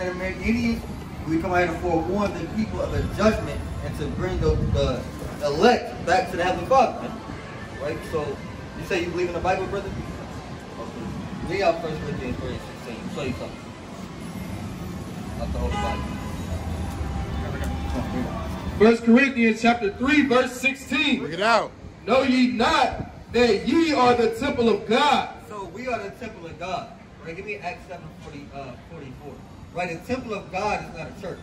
Native American Indians. We come out here to forewarn the people of the judgment and to bring the, the elect back to the Heavenly Father. Right? So, you say you believe in the Bible, brother? Okay. Read out 1 Corinthians 3 and 16. Show you something. Not the whole Bible. Come on, read it. First Corinthians chapter 3, verse 16. Bring it out. Know ye not that ye are the temple of God? So we are the temple of God. Right? Give me Acts 7 40, uh, 44. Right? The temple of God is not a church.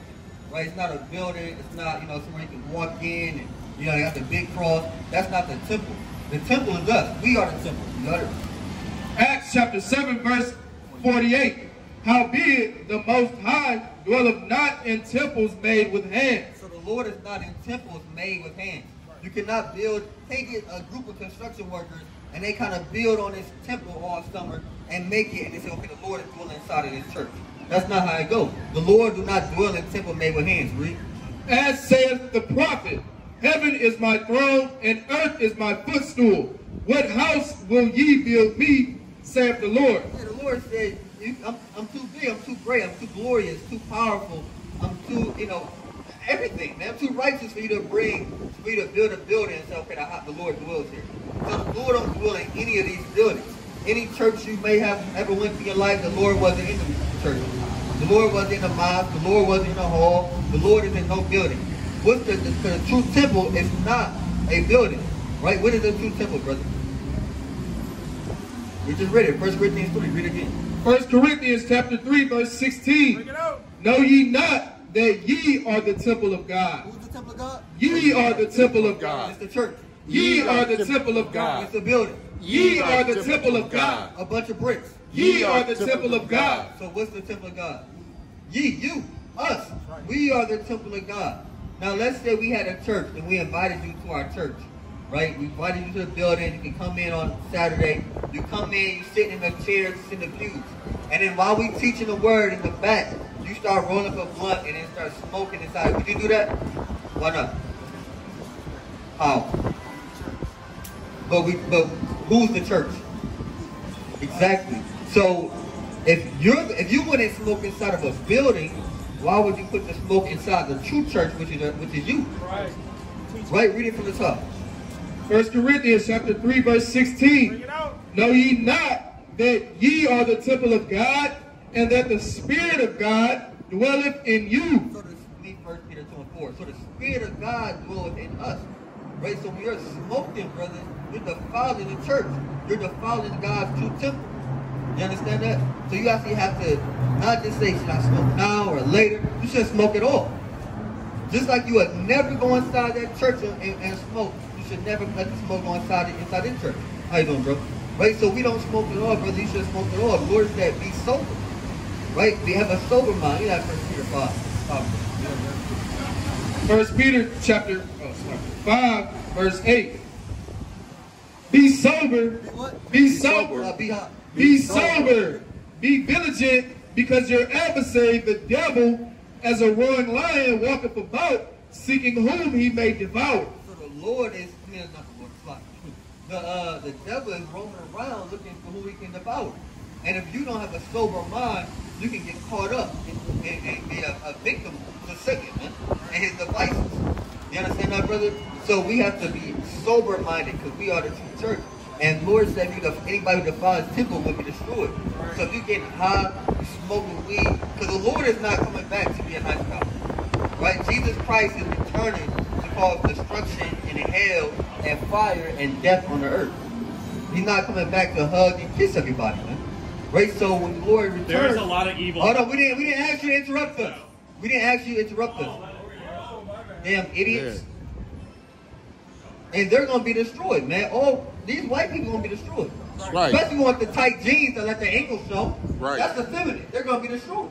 Right? It's not a building. It's not, you know, somewhere you can walk in and, you know, you got the big cross. That's not the temple. The temple is us. We are the temple. You it? Acts chapter 7, verse 48. Howbeit the Most High dwelleth not in temples made with hands. So the Lord is not in temples made with hands. You cannot build, take it a group of construction workers and they kind of build on this temple all summer and make it and they say, okay, the Lord is dwelling inside of this church. That's not how it goes. The Lord do not dwell in temple made with hands, read. As saith the prophet, Heaven is my throne, and earth is my footstool. What house will ye build me, saith the Lord? Yeah, the Lord said, I'm, I'm too big, I'm too great, I'm too glorious, too powerful, I'm too, you know, everything. Man, I'm too righteous for you to bring, for you to build a building and say, okay, the, Lord dwells here. So the Lord don't dwell in any of these buildings. Any church you may have ever went through your life, the Lord wasn't in the church. The Lord wasn't in the mosque, the Lord wasn't in the hall, the Lord is in no building. What's the, the, the true temple is not a building, right? What is the true temple, brother? We just read it, 1 Corinthians 3, read it again. 1 Corinthians chapter 3, verse 16. Know ye not that ye are the temple of God? Who's the temple of God? Ye are the temple of God. It's the church. Ye are the temple of God. It's the building. Ye are the temple of God. A bunch of bricks. Ye are the temple of God. So what's the temple of God? Ye, you, us. We are the temple of God. Now let's say we had a church and we invited you to our church, right? We invited you to the building. You can come in on Saturday. You come in, you sit in the chairs, sit in the pews. And then while we teaching the word in the back, you start rolling up a blunt and then start smoking inside. Would you do that? Why not? How? But we, but who's the church? Exactly. So if you're if you wouldn't smoke inside of a building, why would you put the smoke inside the true church, which is which is you? Right. Right. Read it from the top. 1 Corinthians chapter 3, verse 16. Know ye not that ye are the temple of God, and that the Spirit of God dwelleth in you? So the me first Peter 2 and 4. So the Spirit of God dwelleth in us. Right? So when you're smoking, brother, you're defiling the church. You're defiling God's true temple. You understand that? So you actually have to not just say, should I smoke now or later? You should smoke it all. Just like you would never go inside that church and, and, smoke, you should never let the smoke go inside the, inside the church. How you doing, bro? Right? So we don't smoke at all, brother. You should smoke at all. Lord said, be sober. Right? We have a sober mind. You have 1 Peter 5. 5. First Peter chapter 5, verse 8. Be sober. Be what? Be sober. Uh, be. Be sober. Be vigilant, because your adversary, the devil, as a roaring lion, walketh about, seeking whom he may devour. So the Lord is, mean, not the Lord. The, uh, the devil is roaming around looking for who he can devour. And if you don't have a sober mind, you can get caught up and, and, and be a, a victim to Satan man, and his devices. You understand that, brother? So we have to be sober-minded because we are the true church. And Lord said, if you def- anybody who defiles temple will be destroyed. So if you get high, you smoking weed, because the Lord is not coming back to be a nice guy. Right? Jesus Christ is returning to cause destruction and hell and fire and death on the earth. He's not coming back to hug and kiss everybody, man. Right? So when the Lord returns, There is a lot of evil. Hold on, we didn't we didn't ask you to interrupt us. We didn't ask you to interrupt us. Damn idiots. And they're gonna be destroyed, man. Oh, these white people gonna be destroyed. Right. Especially with the tight jeans that let the ankles show. Right. That's effeminate. They're gonna be destroyed.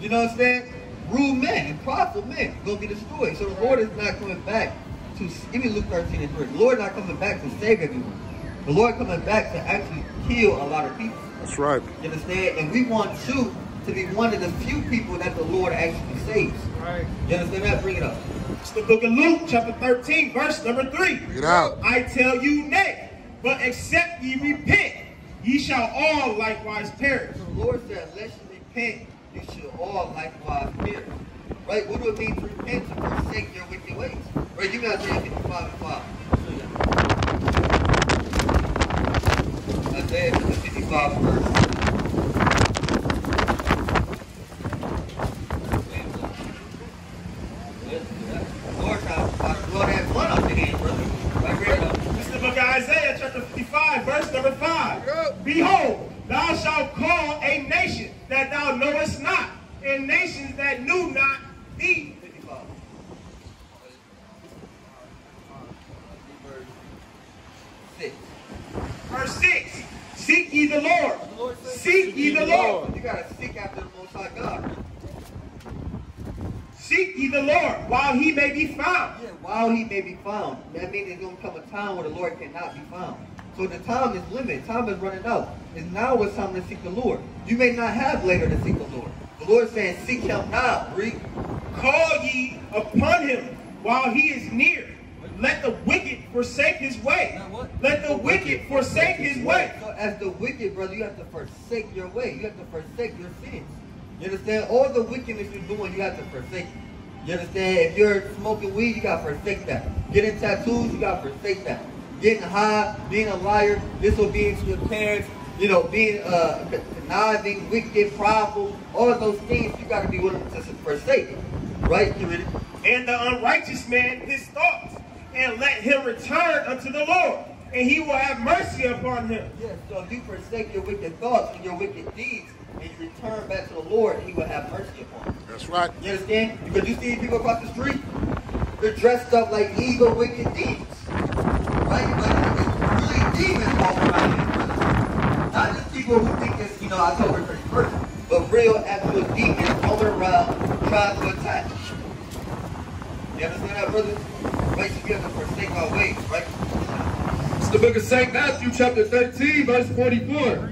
You know what I'm saying? Rude men and prideful men gonna be destroyed. So the Lord is not coming back to give me Luke 13 and 3. The Lord is not coming back to save everyone. The Lord coming back to actually kill a lot of people. That's right. You understand? And we want you to be one of the few people that the Lord actually saves. Right. You understand that? Bring it up. It's the book of Luke, chapter 13, verse number 3. Bring it out. I tell you nay, but except ye repent, ye shall all likewise perish. The Lord said, unless you repent, you shall all likewise perish. Right? What do it mean to repent? To forsake your wicked ways. Right? Give me Isaiah 55 and 5. Isaiah 55 verse. Lord, I Lord has one up the hand, brother. Right here. This is the book of Isaiah, chapter 55, verse number 5. Behold, thou shalt call a nation that thou knowest not, and nations that knew not thee. 55. Verse 6. Verse 6. Seek ye the Lord. Seek ye the Lord. You gotta seek after the Most High God. Seek ye the Lord while he may be found. Yeah, while he may be found. That means there's gonna come a time where the Lord cannot be found. So the time is limited. Time is running out. And now it's time to seek the Lord. You may not have later to seek the Lord. The Lord is saying, seek him now. Read. Call ye upon him while he is near. Let the wicked forsake his way. Let the wicked forsake his way. So as the wicked, brother, you have to forsake your way. You have to forsake your sins. You understand? All the wickedness you're doing, you have to forsake. You understand? If you're smoking weed, you gotta forsake that. Getting tattoos, you gotta forsake that. Getting high, being a liar, disobedient to your parents, you know, being uh, conniving, wicked, prideful, all those things you gotta be willing to forsake. Right? And the unrighteous man his thoughts, and let him return unto the Lord, and he will have mercy upon him. Yes, so if you forsake your wicked thoughts and your wicked deeds, and you return back to the Lord, He will have mercy upon you. That's right. You understand? Because you see people across the street, they're dressed up like evil, wicked demons. Right? But it's really demons walking around here, brother. Not just people who think it's, you know, October 31st, but real, actual demons all around trying to attack. You understand that, brother? Right? So we have to forsake our ways, right? It's the book of St. Matthew, chapter 13, verse 44.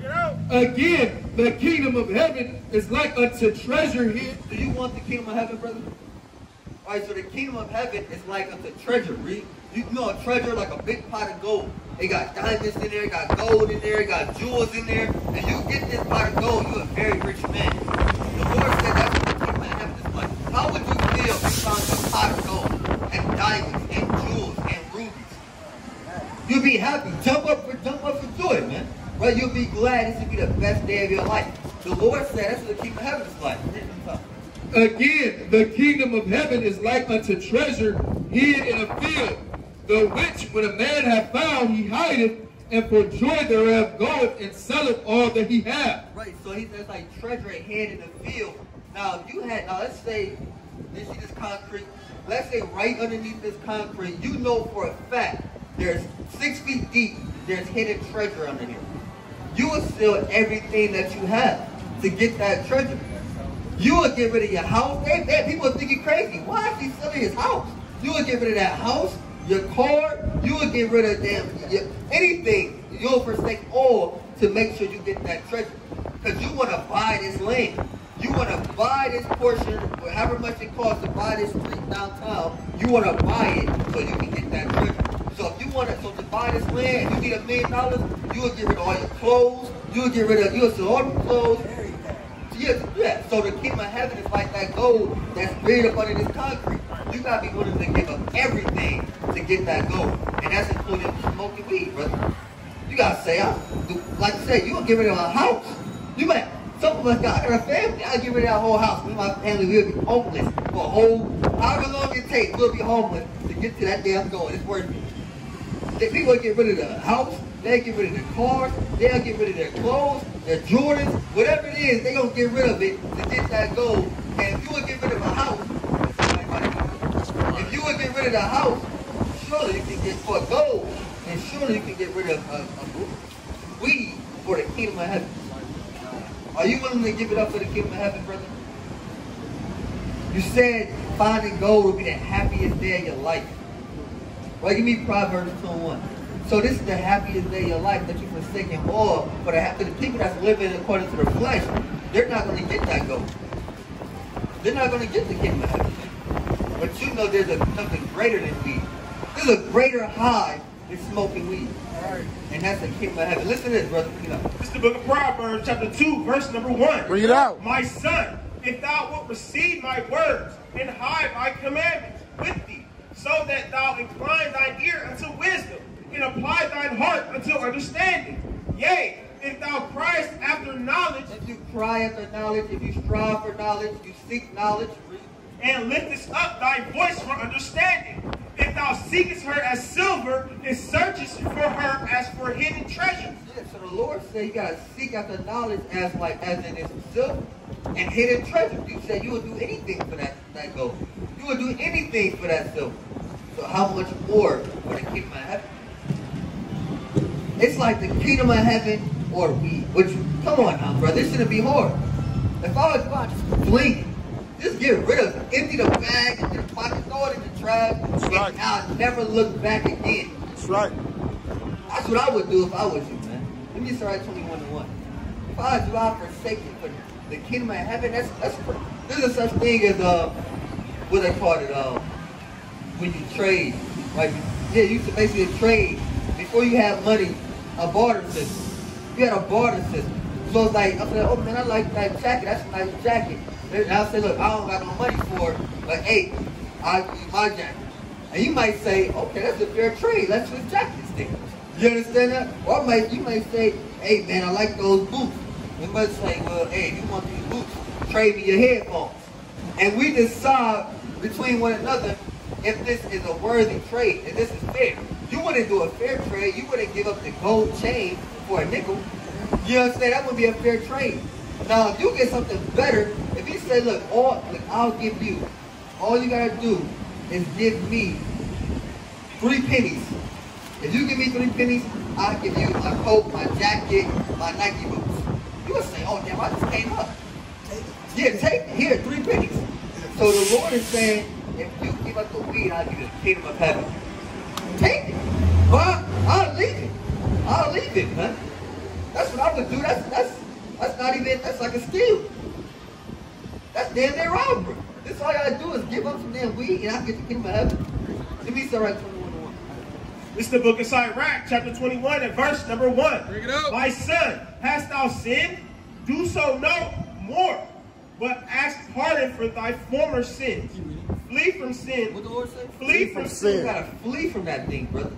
Again, the kingdom of heaven is like unto treasure hid. Do you want the kingdom of heaven, brother? All right, so the kingdom of heaven is like unto treasure. Read. You know a treasure like a big pot of gold. It got diamonds in there, it got gold in there, it got jewels in there. And you get this pot of gold, you're a very rich man. The Lord said that's the kingdom of heaven is like. How would you feel if you found a pot of gold and diamonds and jewels? You'll be happy. Jump up for jump up and do it, man. Right? You'll be glad this will be the best day of your life. The Lord said that's what the kingdom of heaven is like. Read them up. Again, the kingdom of heaven is like unto treasure hid in a field, the which when a man hath found, he hideth, and for joy thereof goeth and selleth all that he hath. Right, so he says like treasure hid in the field. Now if you had now let's say this concrete, let's say right underneath this concrete, you know for a fact there's six feet deep, there's hidden treasure under here. You will sell everything that you have to get that treasure. You will get rid of your house. They, they, people think you crazy. Why is he selling his house? You will get rid of that house, your car. You will get rid of damn your, anything. You'll forsake all to make sure you get that treasure. Because you want to buy this land. You want to buy this portion, however much it costs to buy this street downtown. You want to buy it so you can get that treasure. So if you want to, so to buy this land, you need a million dollars. You will get rid of all your clothes. You will get rid of, you will sell all your clothes. Yes, yeah. So the kingdom of heaven is like that gold that's buried up under this concrete. You gotta be willing to give up everything to get that gold, and that's including smoking weed, brother. You gotta say, I, like I said, you gonna give rid of a house. You might. Some of us got a family. I give rid of that whole house. And my family will be homeless for a whole, however long it takes. We'll be homeless to get to that damn goal. It's worth it. The people get rid of the house, they get rid of the cars, they'll get rid of their clothes, their Jordans, whatever it is, they gonna get rid of it to get that gold. And if you would get rid of a house, if you would get rid of the house, surely you can get for gold, and surely you can get rid of, of, of weed for the kingdom of heaven. Are you willing to give it up for the kingdom of heaven, brother? You said finding gold would be the happiest day of your life. Well, give me Proverbs 2 and 1. So this is the happiest day of your life that you've forsaken all for the, for the people that's living according to the flesh. They're not going to get that gold. They're not going to get the kingdom of heaven. But you know there's a, something greater than weed. There's a greater high than smoking weed. And that's the kingdom of heaven. Listen to this, brother. You know. This is the book of Proverbs, chapter 2, verse number 1. Bring it out. My son, if thou wilt receive my words and hide my commandments with thee, so that thou incline thine ear unto wisdom and apply thine heart unto understanding. Yea, if thou criest after knowledge If you cry after knowledge, if you strive for knowledge, you seek knowledge, and liftest up thy voice for understanding, if thou seekest her as silver and searchest for her as for hidden treasures. Yeah, so the Lord said you gotta seek after knowledge as like as in it's silver and hidden treasure. You said you would do anything for that, that gold. You would do anything for that silver. So how much more for the kingdom of heaven? It's like the kingdom of heaven or we. Which come on now, brother. This shouldn't be hard. If I was about to blink, just get rid of it. Empty the bag, empty the pocket, throw it in the trash, right. and I'll never look back again. That's right. That's what I would do if I was you, man. Let me start at 21 to 1. If I was you, I'd forsake you for the kingdom of heaven. That's, that's, there's a such thing as, uh, what they call it, uh, when you trade. Like, yeah, you used to basically trade. Before you have money, a barter system. You had a barter system. So it's like, I said, oh man, I like that jacket. That's a nice jacket. And I say, look, I don't got no money for it, but hey, I'll give you my jacket. And you might say, okay, that's a fair trade. Let's switch this then. You understand that? Or might, you might say, hey man, I like those boots. You might say, well, hey, you want these boots? Trade me your headphones. And we decide between one another if this is a worthy trade, if this is fair. You wouldn't do a fair trade. You wouldn't give up the gold chain for a nickel. You understand? That would be a fair trade. Now, if you get something better, if you say, look, all, look, I'll give you, all you gotta do is give me three pennies. If you give me three pennies, I'll give you my coat, my jacket, my Nike boots. You would say, oh damn, I just came up. Yeah, take here, three pennies. So the Lord is saying, if you give us the weed, I'll give you the kingdom of heaven. Take it. Well, I'll leave it. I'll leave it, man. That's what I would do. That's that's that's not even that's like a steal. That's damn near robbery. This all I gotta do is give up some damn weed and I get the kingdom of heaven. Let me start right 21 to 1. This is the book of Sirach, chapter 21, and verse number 1. Bring it up. My son, hast thou sinned? Do so no more, but ask pardon for thy former sins. Flee from sin. What the Lord say? Flee from sin. You gotta flee from that thing, brother.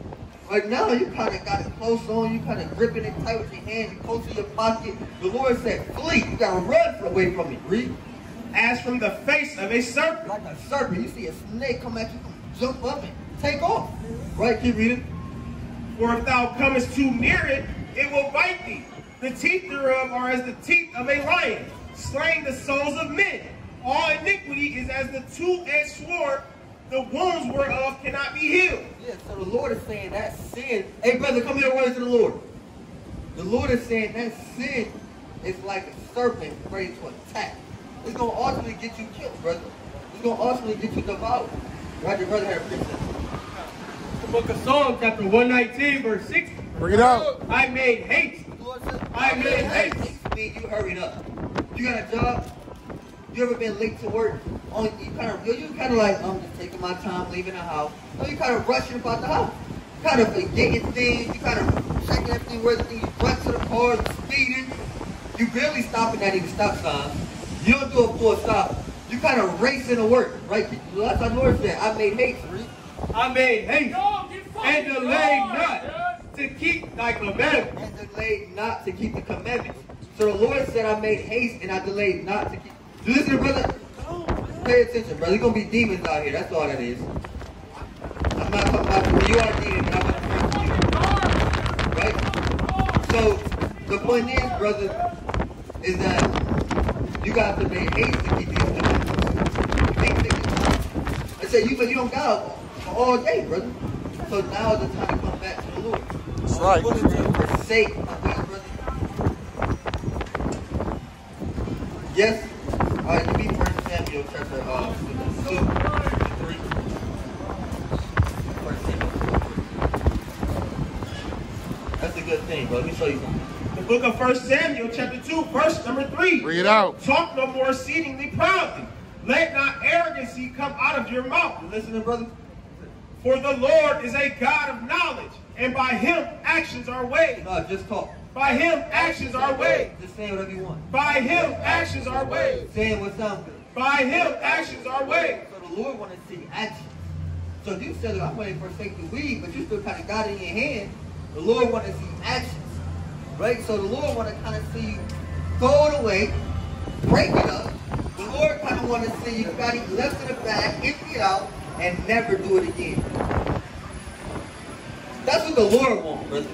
Right now, you kind of got it close on, you kind of gripping it tight with your hand, you close to your pocket. The Lord said, flee. You gotta run away from it. Read. As from the face of a serpent. Like a serpent, you see a snake come at you, jump up and take off. Right, keep reading. For if thou comest too near it, it will bite thee. The teeth thereof are as the teeth of a lion, slaying the souls of men. All iniquity is as the two-edged sword, the wounds whereof cannot be healed. Yeah, so the Lord is saying that sin. Hey, brother, come here, words to the Lord. The Lord is saying that sin is like a serpent ready to attack. It's gonna ultimately get you killed, brother. It's gonna ultimately get you devoured. Right, your brother had a precept. The book of Psalms, chapter 119, verse 6. Bring it out. I made haste. The Lord said, I made hey, haste. haste mean you hurried up. You got a job? You ever been late to work? Only you kind of you kind of like I'm just taking my time leaving the house. No, you kind of rushing about the house. You kind of forgetting things. You kind of checking everything where everything. You run to the car, speeding. You barely stopping at any stop sign. You don't do a full stop. You kind of racing to work, right? That's the Lord said. I made haste. I made haste and delayed not to keep thy commandments. and delayed not to keep the commandments. So the Lord said, I made haste and I delayed not to keep. Listen, brother. Pay attention, brother. There's gonna be demons out here. That's all that is. I'm not talking about you are demons. I'm not right? So the point is, brother, is that you got to make haste to keep these. Things. I said you, but you don't got all day, brother. So now is the time to come back to the Lord. That's right. Forsake my ways, brother. Yes. All right, give me First Samuel chapter uh, two, three. First That's a good thing, bro. Let me show you something. The book of 1 Samuel, chapter 2, verse number 3. Bring it out. Talk no more exceedingly proudly. Let not arrogancy come out of your mouth. You listening, brother? For the Lord is a God of knowledge, and by him actions are weighed. No, just talk. By him, actions are weighed. Just say whatever you want. By him, actions are weighed. Say what sounds good. By him, actions are weighed. So the Lord want to see action. So if you said, I'm going to forsake the weed, but you still kind of got it in your hand, the Lord want to see actions. Right? So the Lord want to kind of see you throw it away, break it up. The Lord kind of want to see you got it left in the bag, empty it out, and never do it again. That's what the Lord wants, brother.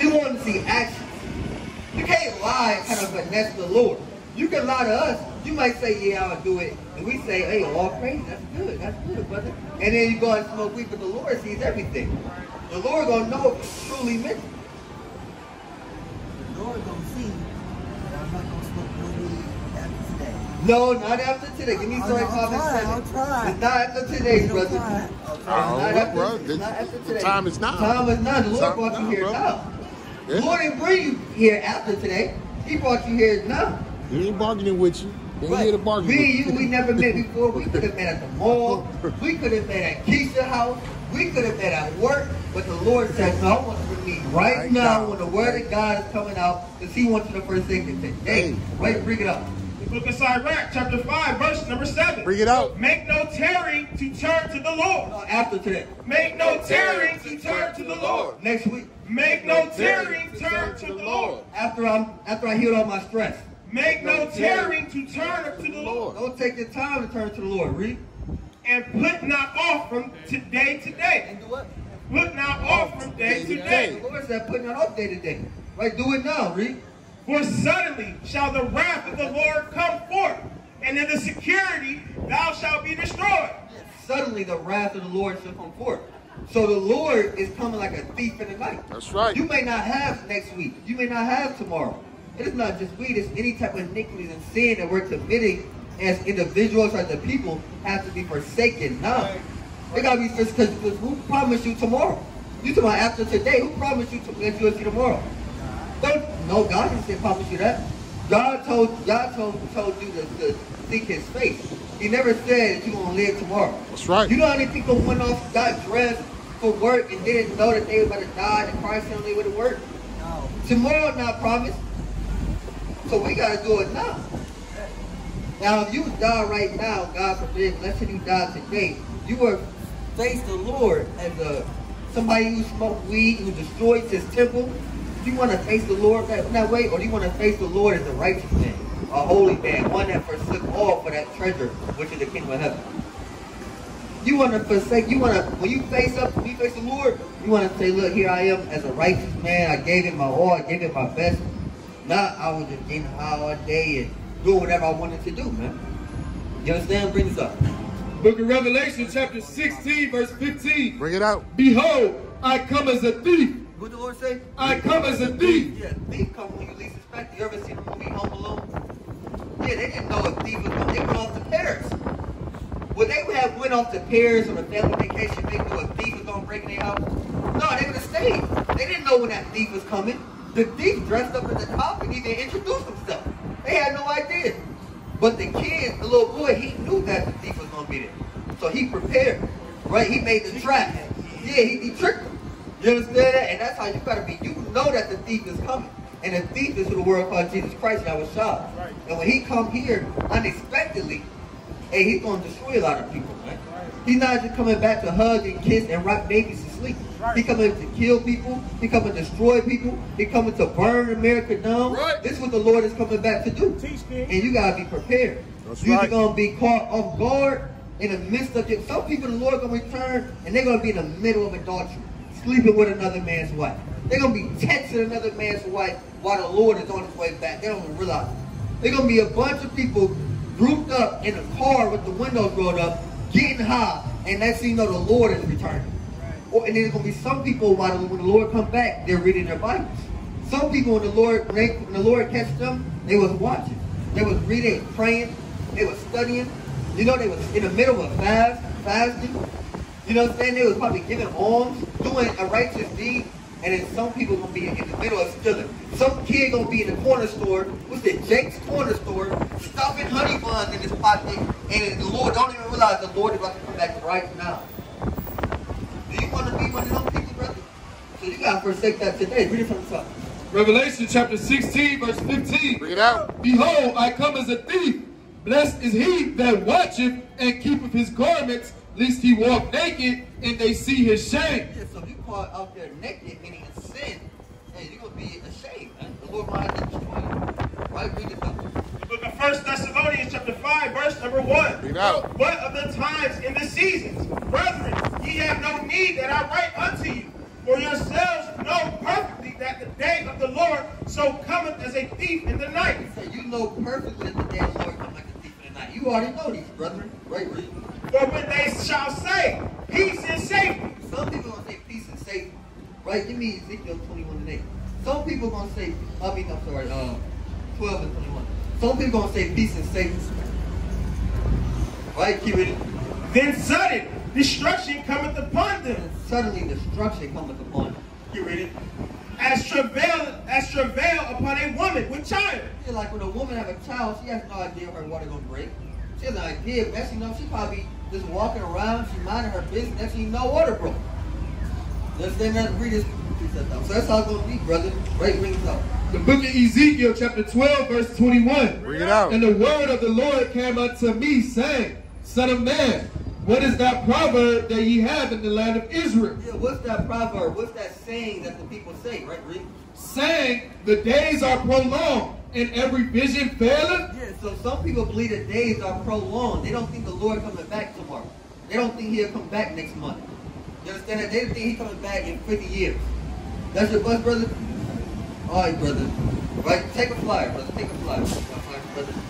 He wants to see actions. You can't lie kind of finesse the Lord. You can lie to us. You might say, yeah, I'll do it. And we say, hey, all praise, that's good, that's good, brother. And then you go and smoke weed, but the Lord sees everything. The Lord gonna know if you truly meant it. Gonna see that I'm not gonna smoke no weed after today. No, not after today. Give me I'll- story I'll try, seven. I'll try. It's not after today, Ain't brother. try. I'll oh, not Oh, after, bro, the- not after the time is now. Time is now. The Lord brought you here bro. now. Yeah. The Lord didn't bring you here after today. He brought you here now. He ain't bargaining with you. He ain't Right. here to bargain Me with and you, we never met before. We could have met at the mall. We could have met at Keisha house. We could have met at work. But the Lord said, no, I want you to meet right, Right now now. when the word of God is coming out because he wants you to forsake it today. Hey. Right, bring it up. The book of Sirach, chapter 5, verse number 7. Bring it out. Make no tarrying to turn to the Lord. No, after today. Make no tarrying to turn to the Lord. Next week. Make no tarrying to turn to the Lord. After I'm after I healed all my stress. Make no tarrying to turn to the Lord. Don't take your time to turn to the Lord. Read. And put not off from today to day. And do what? Put not off from day to The day. Lord said putting it off day to day. Right, do it now, read. For suddenly shall the wrath of the Lord come forth, and in the security thou shalt be destroyed. Suddenly the wrath of the Lord shall come forth. So the Lord is coming like a thief in the night. That's right. You may not have next week. You may not have tomorrow. It is not just weed, it's any type of iniquities and sin that we're committing as individuals or as a people have to be forsaken now. It gotta be just because who promised you tomorrow? You talking about after today, who promised you to that you'll see tomorrow? Don't no God didn't say promise you that. God told God told told you to, to seek his face. He never said that you're gonna live tomorrow. That's right. You know how many people went off, got dressed for work and didn't know that they were about to die and Christ on their way to work? No. Tomorrow not promised. So we gotta do it now. Now if you die right now, God forbid, let's say you die today, you will face the Lord as a somebody who smoked weed, who destroys his temple. Do you want to face the Lord that, that way, or do you want to face the Lord as a righteous man, a holy man, one that forsook all for that treasure, which is the kingdom of heaven? You want to forsake, you want to, when you face up, when you face the Lord, you want to say, look, here I am as a righteous man. I gave him my all, I gave him my best. Not I was just getting high all day and doing whatever I wanted to do, man. You understand? Bring this up. Book of Revelation, chapter 16, verse 15. Bring it out. Behold, I come as a thief. What the Lord say? I come as a thief. Yeah, thief come when you least expect. You ever seen the movie Home Alone? Yeah, they didn't know a thief was coming. They went off to Paris. Would they have went off to Paris on a family vacation, they knew a thief was gonna break in their house? No, they would have stayed. They didn't know when that thief was coming. The thief dressed up as a cop and even introduced himself. They had no idea. But the kid, the little boy, he knew that the thief was gonna be there. So he prepared, right? He made the trap. Yeah, he, he tricked them. You understand that? And that's how you gotta be. You know that the thief is coming. And the thief is who the world called Jesus Christ, and I was shocked. And when he come here unexpectedly, hey, he's gonna destroy a lot of people, man. He's not just coming back to hug and kiss and rock babies to sleep. He coming to kill people. He coming to destroy people. He coming to burn America down. Right. This is what the Lord is coming back to do. Teach, King. And you gotta be prepared. That's You're right. gonna be caught off guard in the midst of it. Some people the Lord gonna return and they're gonna be in the middle of adultery, sleeping with another man's wife. They're gonna be texting another man's wife while the Lord is on his way back. They don't even realize. it. They're gonna be a bunch of people grouped up in a car with the windows rolled up, getting high, and that's how you know the Lord is returning. Or, and there's gonna be some people while the, when the Lord come back, they're reading their Bibles. Some people when the Lord when, they, when the Lord catch them, they was watching. They was reading, praying, they was studying. You know, they was in the middle of fast, fasting. You know what I'm saying? They was probably giving alms, doing a righteous deed. And then some people gonna be in the middle of stealing. Some kid gonna be in the corner store, what's it, Jake's corner store, stuffing honey buns in his pocket, and the Lord don't even realize the Lord is about to come back right now. Do you want to be one of those people, brother? So you gotta forsake that today. Read it from the top. Revelation chapter 16, verse 15. Bring it out. Behold, I come as a thief. Blessed is he that watcheth and keepeth his garments, lest he walk naked and they see his shame. Yeah, so if you caught out there naked, meaning in sin, hey, you're gonna be ashamed, man. The Lord might have to destroy you. Right? Read it up. The book of First Thessalonians chapter 5, verse number 1. Bring it out. But of the times and the seasons, brethren, ye have no need that I write unto you. For yourselves know perfectly that the day of the Lord so cometh as a thief in the night. So you know perfectly that the day of the Lord come like You already know these, brethren. Right? Read. For when they shall say, Peace and safety, Some people gonna say peace and safety. Right? Give me Ezekiel 21 and 8. Some people gonna say, I mean, I'm sorry, uh, 12 and 21. Some people gonna say peace and safety. Right? Keep reading. then sudden destruction cometh upon them. And suddenly destruction cometh upon you. Keep reading. As travail, as travail upon a woman with child. Yeah, like when a woman have a child, she has no idea her water gonna break. She has no idea. Next thing you know, she probably just walking around, she minding her business. Next thing you know, water broke. You understand that? Read this. precept out. So that's how it's gonna be, brother. Right rings up. The book of Ezekiel, chapter 12, verse 21. Bring it out. And the word of the Lord came unto me, saying, Son of man, what is that proverb that ye have in the land of Israel? Yeah, what's that proverb? What's that saying that the people say? Right, read. Saying, The days are prolonged, and every vision faileth. Yeah, so some people believe the days are prolonged. They don't think the Lord coming back tomorrow. They don't think he'll come back next month. You understand that? They think he's coming back in 50 years. That's your bus, brother? All right, brother. Right, take a flyer, brother. Take a flyer. brother.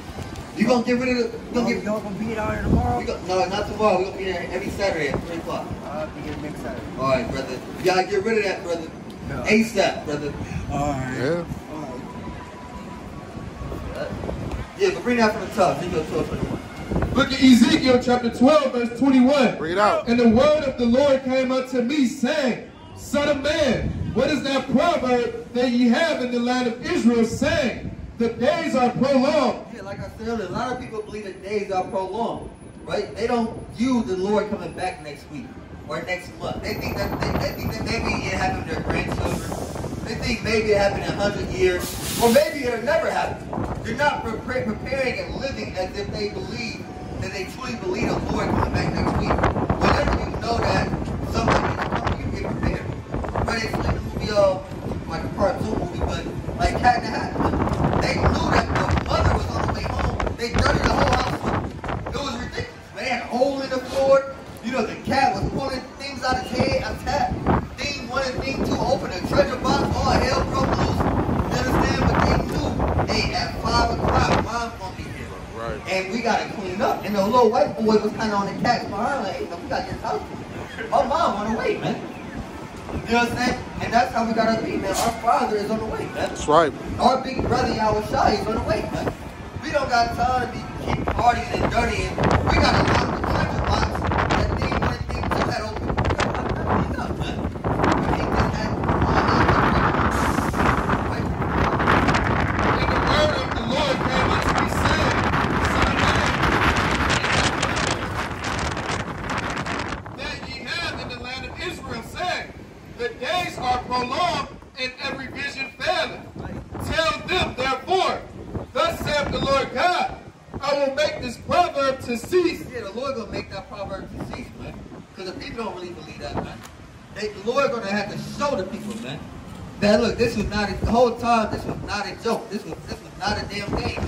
You gonna get rid of the? You Y'all, gonna get? y'all gonna be it out here tomorrow? We go, no, not tomorrow. We're gonna be there every Saturday at 3 o'clock. Uh, I'll be here next Saturday. All right, brother. You gotta get rid of that, brother. Yeah. ASAP, brother. Alright. Yeah. Alright. Yeah, but bring that from the top. Ezekiel 12, 21. Look at Ezekiel chapter 12, verse 21. Bring it out. And the word of the Lord came unto me, saying, Son of man, what is that proverb that ye have in the land of Israel, saying, The days are prolonged, Yeah, like I said a lot of people believe that days are prolonged, right? They don't view the Lord coming back next week or next month. They think that they, they think that maybe it happened to their grandchildren. They think maybe it happened in a hundred years, or maybe it'll never happen. They're not pre- pre- preparing and living as if they believe that they truly believe the Lord coming back next week. Whenever you know that somebody is coming, you get prepared. Right? It's like a movie, uh, like a cartoon movie, but like Cat in the Hat. They knew that the mother was on the way home. They dirtied the whole house. It was ridiculous. Man, they had a hole in the floor. You know, the cat was pulling things out of his head. Attack. Thing one and thing two. Open the treasure box. All hell broke loose. You understand? But they knew, hey, at five o'clock, mom's gonna be here. Right. And we gotta clean up. And the little white boy was kind of on the cat behind, like, hey, man, we gotta get this house. My mom on the way, man. You know what I'm saying? And that's how we gotta be, man. Our father is on the way, man. That's right. Our big brother Yahawashi is on the man. We don't got time to keep partying and dirtying. We gotta lock the treasure box. That thing, that thing, just that open. Clean up, man. We ain't just had Right? And the word of the Lord came unto me, saying, Son of man, that ye have in the land of Israel, saying, The days are prolonged, and every vision faileth. Tell them, therefore, thus saith the Lord God, I will make this proverb to cease. Yeah, the Lord gonna make that proverb to cease, man. Because the people don't really believe that, man. They, the Lord gonna have to show the people, man. That look, this was not a, the whole time. This was not a joke. This was this was not a damn game.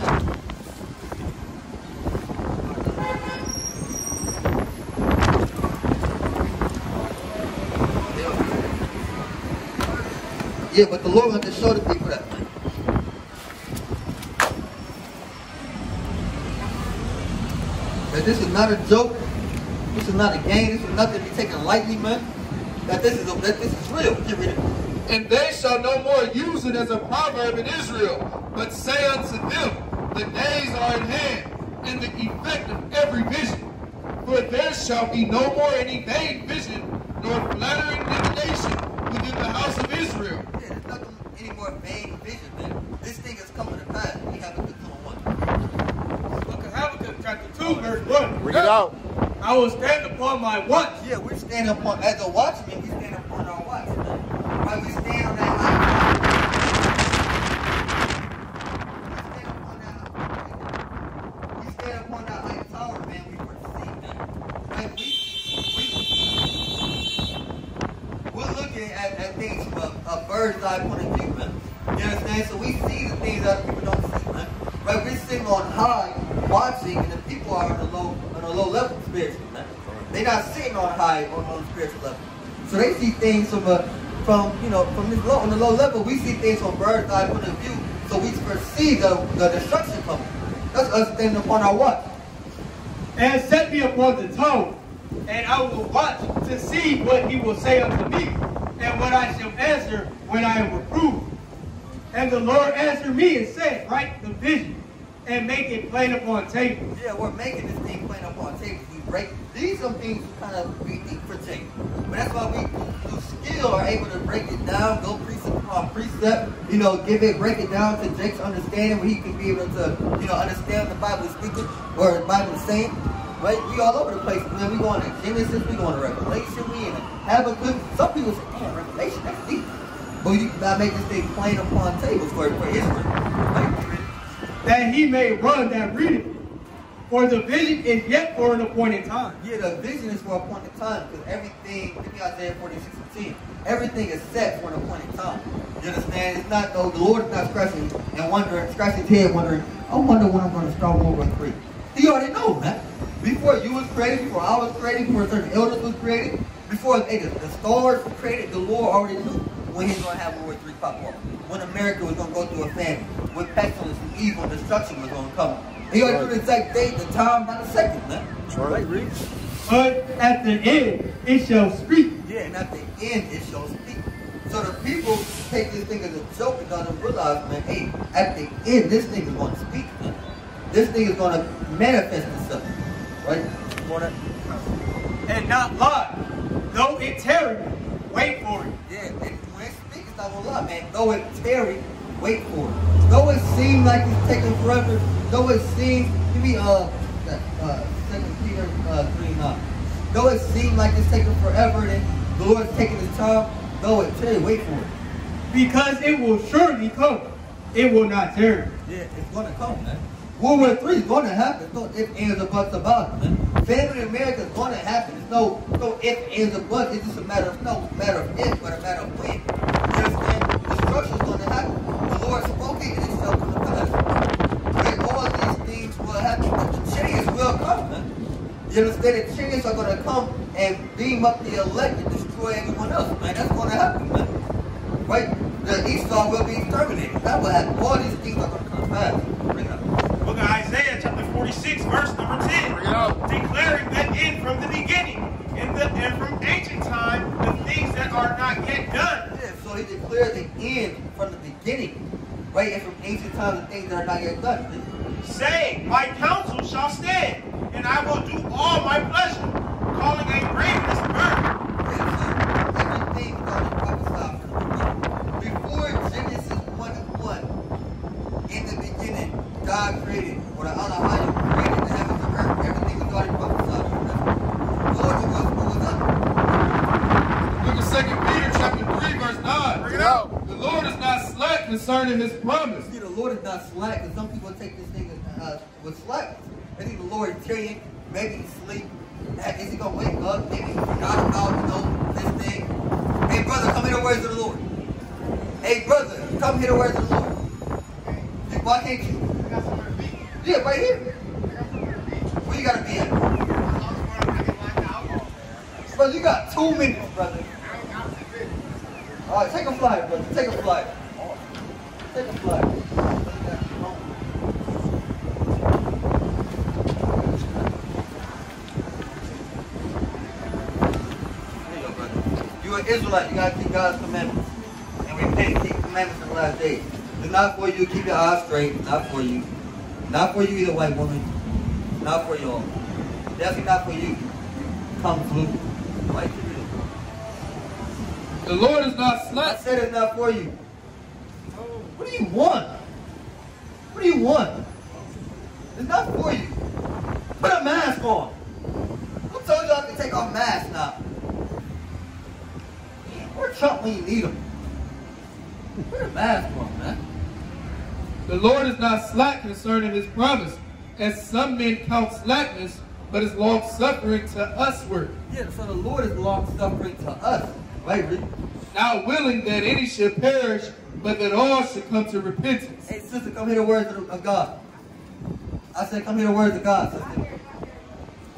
Yeah, but the Lord gonna show the people that. That this is not a joke. This is not a game. This is nothing to be taken lightly, man. That this is a, that this is real. Get rid of it. And they shall no more it as a proverb in Israel, but say unto them, The days are at hand, and the effect of every vision. For there shall be no more any vain vision, nor flattering divination within the house of Israel. Yeah, there's nothing any more vain vision, man. This thing is coming to pass. We have a good one. Book of Habakkuk, chapter 2, verse 1. Bring it out. I will stand upon my watch. Yeah, we stand up on as a watchman. We stand up on our watch, man. Right, we stand on that light. tower, man, we foresee, man. Right? We, we, we're looking at, at things from a, a bird's eye point of view, man. You understand? So we see the things that people don't see, man. Right? We're sitting on high, watching, and the people are on a low, on a low level spiritually, man. They're not sitting on high on, on a spiritual level. So they see things from a, from you know, from this low on the low level. We see things from bird's eye point of view. So we perceive the, the destruction coming. That's us standing upon our watch. And set me upon the throne, and I will watch to see what he will say unto me, and what I shall answer when I am reproved. And the Lord answered me and said, Write the vision, and make it plain upon tables. Yeah, we're making this thing plain upon tables. We break these are things kind of we protect. But that's why we through skill are able to break it down, go precept upon precept, you know, give it, break it down to Jake's understanding where he can be able to, you know, understand the Bible speaking or the Bible saying. Right? We all over the place. Man, we going to Genesis, we going to Revelation, we in Habakkuk. Some people say, man, Revelation, that's deep. But you gotta make this thing plain upon tables for, for Israel. Right? that he may run that it. For the vision is yet for an appointed time. Yeah, the vision is for appointed time because everything, give me Isaiah 46 and 10, everything is set for an appointed time. You understand? It's not, though, the Lord is not scratching and wondering, scratching his head wondering, I wonder when I'm going to start World War 3. He already knows, man. Before you was created, before I was created, before certain elders was created, before hey, the, the stars were created, the Lord already knew when he's going to have World War 3 pop up. When America was going to go through a famine. When pestilence and evil and destruction was going to come. He already knew the exact date, the time, by the second, man. Right, read. But at the end it shall speak. Yeah, and at the end, it shall speak. So the people take this thing as a joke and don't realize, man, hey, at the end, this thing is going to speak, man. This thing is going to manifest itself, right? Gonna, and not lie. Though it tarry, wait for it. yeah, it, when it speaks, it's not going to lie, man. Though it tarry, wait for it. Though it seem like it's taking forever, though it seems, give me, uh, that, uh, 2 Peter, uh, 3 9. Though it seem like it's taking forever and the Lord's taking his time, though it tarry, wait for it. Because it will surely come. It will not tarry. Yeah, it's gonna come, man. World War Three is gonna happen. No ifs, ands, or buts about it, man. Famine in America is gonna happen. It's so if ands, or buts. It's just a matter of no matter of if, but a matter of when. You understand? Destruction is gonna happen. You understand? The change are gonna come and beam up the elect and destroy everyone else, man. That's gonna happen, man. Right? The Esau will be exterminated. That will happen. All these things are gonna come back. pass. Bring it up. Book of Isaiah, chapter 46, verse number 10. Bring it out. Declaring the end from the beginning, and, the, and from ancient time, the things that are not yet done. Yeah, so he declared the end from the beginning. Right? And from ancient times, the things that are not yet done. Saying, My counsel shall stand, and I will do all my pleasure, calling a ravenous bird. Yeah, so everything is going to prophesy from the beginning. Before Genesis 1 and 1, in the beginning, God created, or the Elohim created the heavens and earth. Everything was already prophesied from that. Lord, it was, it was up. Look at 2 Peter chapter 3, verse 9. Bring it out. The Lord is not slack concerning his promise. See, the Lord is not slack, and some people take this thing uh, with slack. They think the Lord is chilling, maybe he's asleep. Heck, Is he gonna wake up? Maybe he forgot about, you know, this thing. Hey, brother, come hear the words of the Lord. Hey, brother, come hear the words of the Lord. You- Why can't you? Yeah, right here. Where you gotta be at? Brother, you got two minutes, brother. All right, take a flight, brother. Take a flight. Take flight. You go, brother. You an Israelite, you gotta keep God's commandments. And repent, keep commandments in the last days. It's not for you, keep your eyes straight, not for you. Not for you either, white woman. Not for you all. Definitely not for you. Come through. White people. The Lord is not I said it's not for you. What do you want? What do you want? It's not for you. Put a mask on. Who told you I can take off masks now? Where Trump when you need him? Put a mask on, man. The Lord is not slack concerning his promise, as some men count slackness, but is long suffering to usward, Yeah, so the Lord is long suffering to us. Right, Rick? not willing that any should perish, but that all should come to repentance. Hey, sister, come hear the words of, God. I said, come hear the words of God, sister.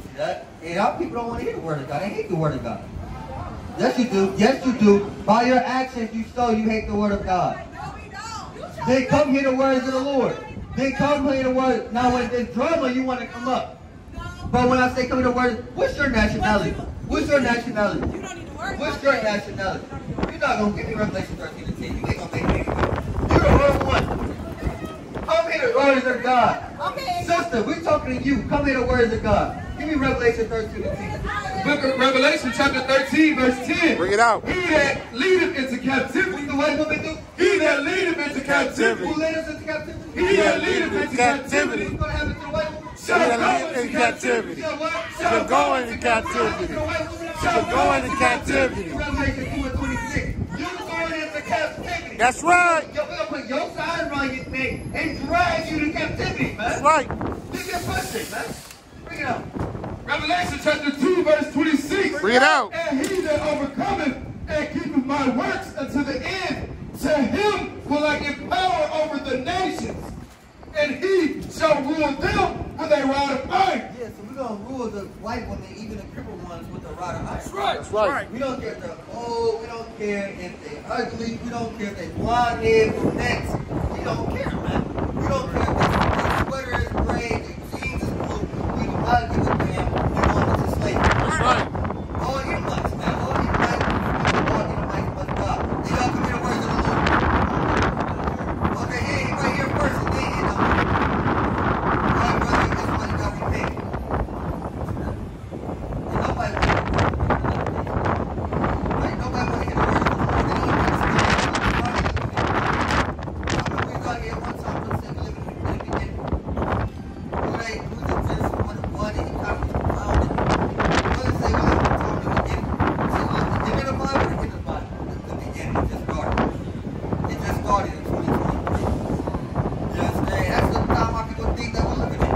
See that? Hey, our people don't want to hear the word of God. They hate the word of God. Yes, you do. Yes, you do. By your actions, you show you hate the word of God. They come hear the words of the Lord. They come hear the word. Now, when there's drama, you want to come up. But when I say come hear the word, what's your nationality? What's your nationality? You don't need to worry What's your nationality? You're not going to give me Revelation 13 and 10. You ain't going to make me. You're the wrong one. Come here, the words of God. Okay. Sister, we're talking to you. Come hear the words of God. Give me Revelation 13 and 10. Book of Revelation chapter 13, verse 10. Bring it out. He that leadeth into captivity, The white woman do? he that leadeth into captivity, Who led us into captivity? he that leadeth into captivity, What's going to happen to the white woman? shall go into captivity. Shall? Go into captivity. Shall go into captivity. Revelation 2 and 26. You're going into captivity. That's right. Yo, gonna put your side around your neck and drag you to captivity, man. That's right. Get pushing, man. Bring it out. Revelation chapter 2, verse 26. Bring it out. And he that overcometh and keepeth my works unto the end, to him will I give power over the nations, and he shall rule them with a rod of iron. Yeah, so we're gonna rule the white women, even the crippled ones, with the rod of iron. That's right. That's right. We don't care if they're old, we don't care if they're ugly, we don't care if they're blonde hair, brunettes. We don't care, man. We don't care if their sweater is gray, their jeans is blue. We do not give a damn. We're going into slavery. That's right. All Edomites, man. All Edomites, all Edomites must die. They all commit the words of the Lord. Okay, yeah, right here first, and then Edom. All right, brother, that's why you got to repent. And nobody wants to hear the words of the Lord. Right? Nobody wants to hear the words of the Lord. They don't even understand. I remember we got here one time for the sake of living in the beginning. Who they, who the Genesis 1 and 1 and he kind of found it. What does it say when it told the beginning? Is it like the beginning of the Bible or the end of the Bible? The, the beginning, it just started. It just started in 2023. Just, hey, that's the time our people think that we're living in.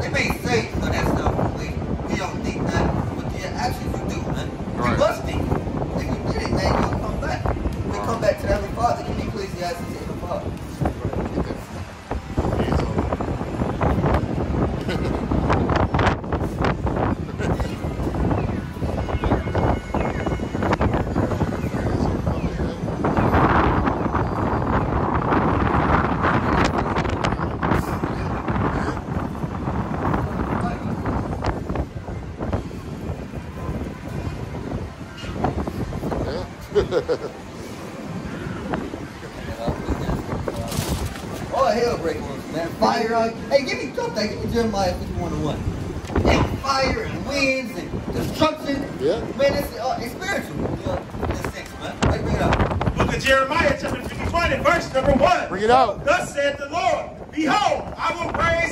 They may say, so that's not we, we don't think that, but the actions you do, man. You Right. must think. If you did it, man, you'll come back. We come back to the Heavenly Father, give me Ecclesiastes 8 and 5. Oh, hell break loose, man. Fire on. Hey, give me something. Give me Jeremiah 51 and 1. Fire and winds and destruction. Yeah. Man, it's, uh, it's spiritual. You know, this sense, man. Like, bring it up. Book of Jeremiah, chapter 51, and verse number 1. Bring it out. Thus saith the Lord, Behold, I will raise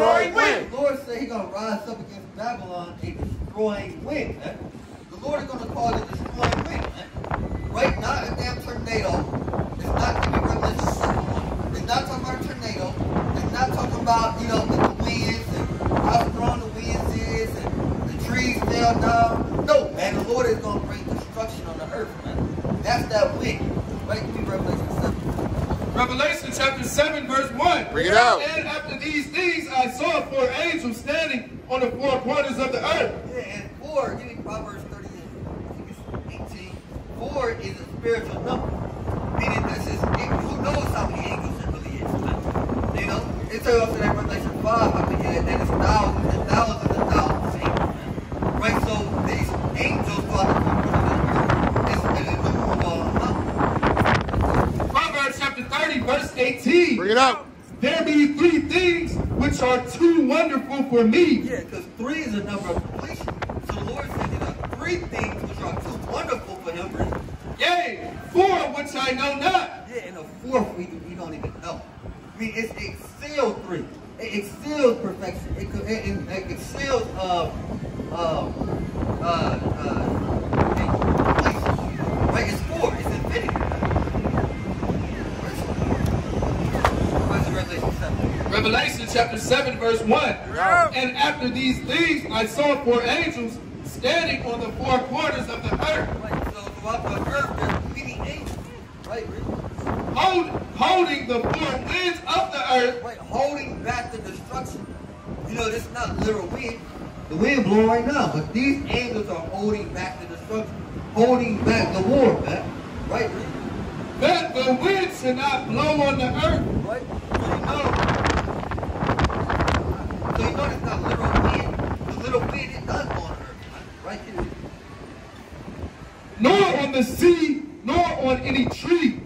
what? A destroying. The Lord said he's going to rise up against Babylon, a destroying wind, man. The Lord is going to cause a destroying wind, man. Right? Not a damn tornado. It's not going to be Revelation 31. It's not talking about a tornado. It's not talking about, you know, the, the winds and how strong the winds is and the trees fell down. No, man. The Lord is going to bring destruction on the earth, man. That's that wind. Right? Give me Revelation 7. Revelation chapter 7, verse 1. Bring it out. And after these things I saw four angels standing on the four corners of the earth. Yeah, and four, give me Proverbs 30 and I think it's 18. Four is a spiritual number. Meaning this is, who knows how many angels it really is, man? You know? It tells us in Revelation 5, I mean, that that it's thousands and thousands and thousands of angels, man. Right? So these angels throughout the four corners of the earth is an innumerable amount. Proverbs chapter 30, verse 18. Bring it out. There be three things which are too wonderful for me. Yeah, because three is a number of completion. So the Lord said there are three things which are too wonderful for him. Yea, four which I know not. Yeah, and the fourth we, we don't even know. I mean, it's excel three. It excels perfection. It, co- it, it, it excels uh, uh, uh, uh, completion. Right? It's Revelation chapter 7, verse 1. And after these things, I saw four angels standing on the four corners of the earth, Right, so throughout the earth, there's many angels. Right, Rick? hold, holding the four winds of the earth Right, holding back the destruction. You know, this is not literal wind. The wind blowing right now, but these angels are holding back the destruction, holding back the war, man. Right, Rick? that the wind should not blow on the earth, Right? So you know, so you know it's not literal wind. The little wind it does blow on the earth, man. Right? It is. Nor on the sea, nor on any tree.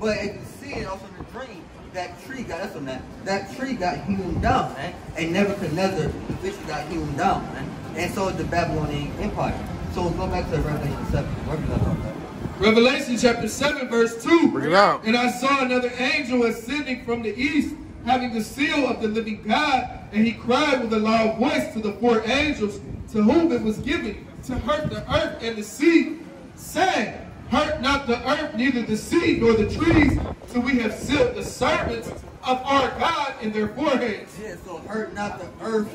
But if you see it also in the dream, that tree got that's on that. That tree got hewn down, man. And Nebuchadnezzar eventually got hewn down, man. And so did the Babylonian Empire. So let's go back to Revelation 7. Where we left. Revelation chapter 7, verse 2. Bring it out. And I saw another angel ascending from the east, having the seal of the living God, and he cried with a loud voice to the four angels to whom it was given to hurt the earth and the sea, saying, Hurt not the earth, neither the sea nor the trees, till we have sealed the servants of our God in their foreheads. Yeah, so hurt not the earth,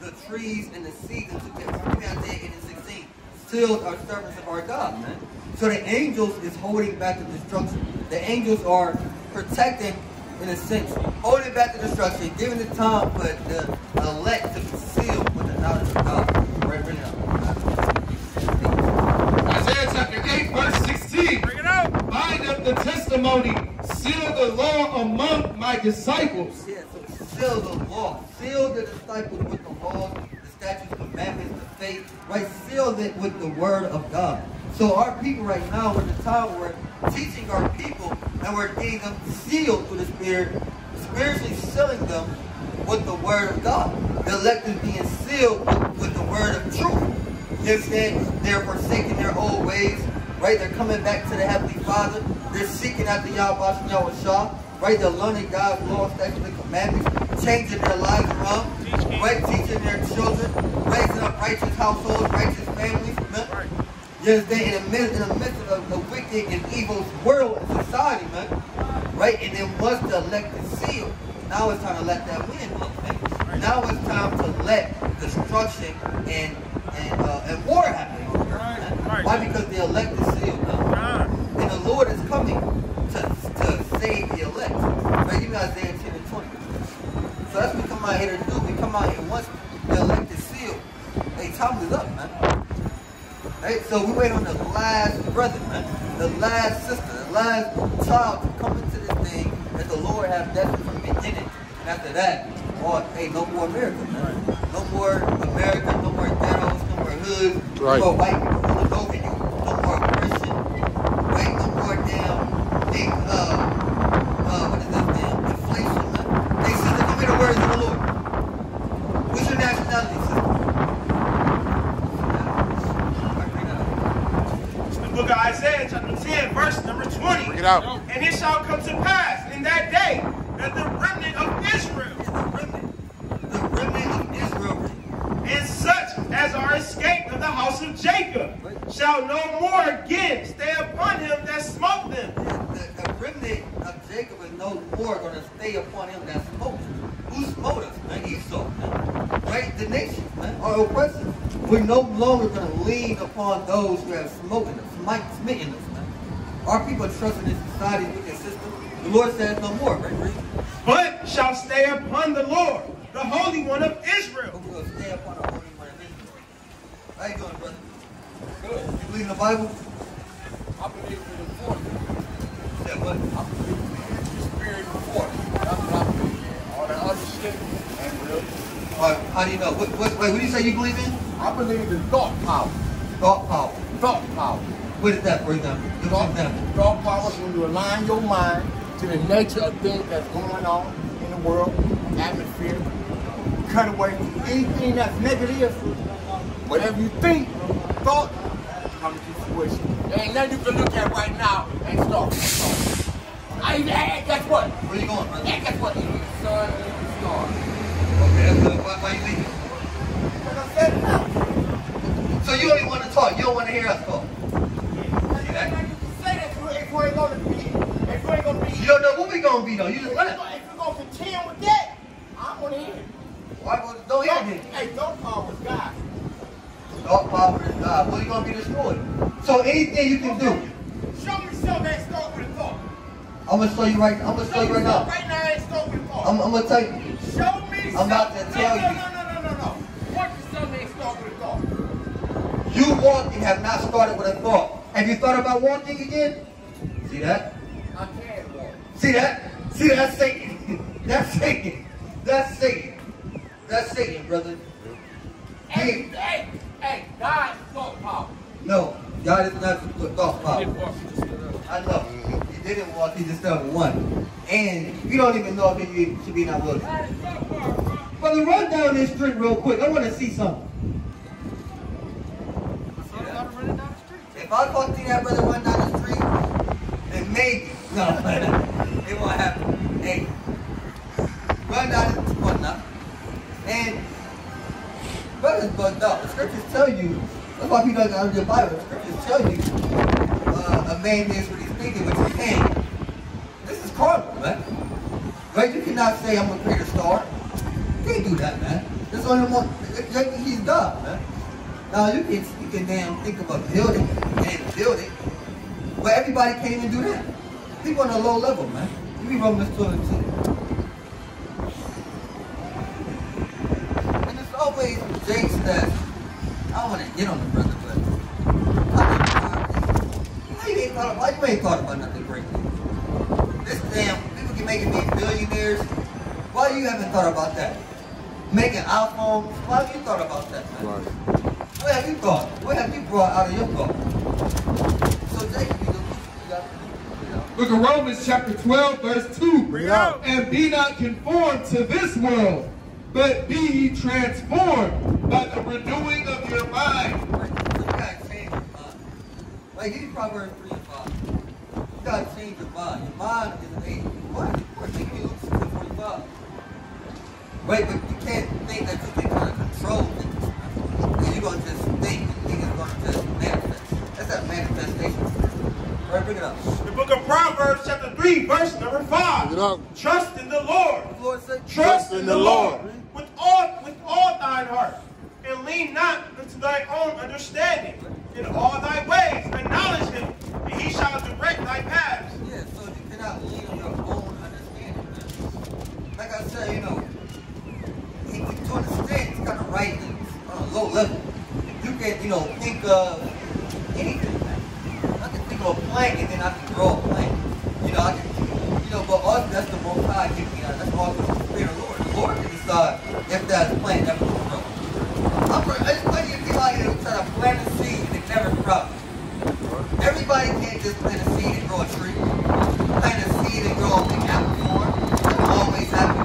the trees, and the sea that we have Isaiah 8 and 16. Sealed are servants of our God, man. So the angels is holding back the destruction. The angels are protecting, in a sense, holding back the destruction, giving the time for the elect to be sealed with the knowledge of God. Right, it up. Isaiah chapter 8, verse 16. Bring it out. Bind up the testimony, seal the law among my disciples. Yeah, so seal the law. Seal the disciples with the law, the statutes, commandments, the faith. Right? Seal it with the word of God. So our people right now, we're in the time where we're teaching our people and we're getting them sealed through the Spirit, spiritually sealing them with the word of God. The elect is being sealed with, the word of truth. You? They're forsaking their old ways, right? They're coming back to the Heavenly Father. They're seeking after Yahweh and Yahawashi, right? They're learning God's law, statutes, and commandments, changing their lives around, right? Teaching their children, raising up righteous households, righteous families. Understand? In the midst, in the midst of the wicked and evil world and society, man. Right? And then once the elect is sealed, now it's time to let that wind blow, man. Now it's time to let destruction and and uh, and war happening on the earth, man. Why? Because the elect is sealed now. And the Lord is coming to, to save the elect. Right? Give me Isaiah 10 and 20. So that's what we come out here to do. We come out here once the elect is sealed. Hey, time is up, man. Right? So we wait on the last brother, man. The last sister, the last child to come into this thing that the Lord has destined from the beginning. And after that, oh, hey, no more America, man. No more America, no more ghettos, hoods, Right. more white people ruling over you, no more Christian, right? No more damn, they, uh, uh, what is this damn, inflation, man. Hey, sister, give me the words of the Lord. What's your nationality, sister? It's the book of Isaiah, chapter 10, verse number 20. Bring it out. And it shall come to pass in that day that the remnant of Israel The remnant, the remnant of Israel, and such as are escaped of the house of Jacob shall no more again stay upon him that smote them. the, the remnant of Jacob is no more going to stay upon him that smote. Who smote us, man? Esau, man. Right? The nations, man, are oppressors. We're no longer going to those who have smoten us, smite, smitten us. Our people trust in this society with their system. The Lord says no more, right? Read. But shall stay upon the Lord, the Holy One of Israel. But we will stay upon the Holy One of Israel. How you doing, brother? Good. You believe in the Bible? I believe in the force. Yeah, what? I believe in the spirit of force. That's what I believe in. All that other shit ain't real. All right, how do you know? What, what, wait, what do you say you believe in? I believe in thought power. Thought power. Thought power. What is that, for example? Give an example. thought power is when you align your mind to the nature of things that's going on in the world, atmosphere. Cut away anything that's negative. Whatever you think, thought, comes to fruition. There ain't nothing you can look at right now and start. I, hey, guess what? Where you going, brother? Guess what? Even the sun stars. Okay, that's good. Why, you leaving? Like I said, now. So you only want to talk. You don't want to hear us talk. See that? If we ain't gonna be, if we ain't gonna be, You don't know what we gonna be though. You just if left. we're gonna continue with that, I'm gonna hear it. Why go- don't hear it? Hey, don't power is God. Thought power is God. Well, you gonna be destroyed. So anything you can do, Show me something that start with a thought. I'm gonna show you right. I'm gonna show you right now. Right now, that start with a thought. I'm, I'm gonna tell you. Show me I'm about to tell no, you. No, no, no, no, no, no. What is something that start with a thought? You walking have not started with a thought. Have you thought about walking again? See that? See that? See that's Satan. That's Satan. That's Satan. That's Satan, brother. Hey, hey, hey, God is thought power. No, God is not the thought power. I know. He didn't walk, he just started one. And you don't even know if you should be in that wilderness. God is thought power, bro. Brother, run down this street real quick. I want to see something. If I talk to that brother run down the street, then maybe. No, it won't happen. Hey, run down the street now. And brothers bugged up. The scriptures tell you, that's why people don't under the Bible. The scriptures tell you uh, a man is what he's thinking, what he's saying. This is carnal, man. Right? You cannot say I'm gonna create a star. You can't do that, man. There's only one. He's God, man. Now you can you can damn think of a building and build it, but everybody can't even do that. People on a low level, man. You be 12 and 2. And it's always Jake's that I don't want to get on the brother, but I why you ain't thought why you ain't thought about nothing great? This damn people can making me billionaires. Why you haven't thought about that? Making iPhones. Why have you thought about that, man? Right. What have you thought? What have you brought out of your thought? So Jacob, you got, you know, Look at Romans chapter 12, verse 2. Bring it out. And be not conformed to this world, but be ye transformed by the renewing of your mind. like, you gotta change your mind. Like, give me Proverbs 3 and 5. You gotta change your mind. Your mind is an age. What? We're taking you to 45. Right, but you can't think that you can kind of control things. And you're gonna just think and think it's gonna just manifest. That's that manifestation. Right, bring it up. The book of Proverbs, chapter 3, verse number 5. Bring it up. Trust in the Lord. The Lord said, Trust in the Lord Lord. with all with all thine heart, and lean not unto thy own understanding. In all thy ways acknowledge him, and he shall direct thy paths. Yeah, so you cannot lean on your own understanding. Man. Like I said, you know, he, to understand, it's got to write things on a low level. You can, you know, think of anything, of a plant and then I can grow a plant. You know, I can, you know, but us, that's the most high gives me. Uh, that's all the Spirit of the Lord. The Lord can decide if that plant never will grow. I'm for, it's funny if out here who try to plant a seed and it never sprouts. Everybody can't just plant a seed and grow a tree. Plant a seed and grow a big apple form. That will always happen.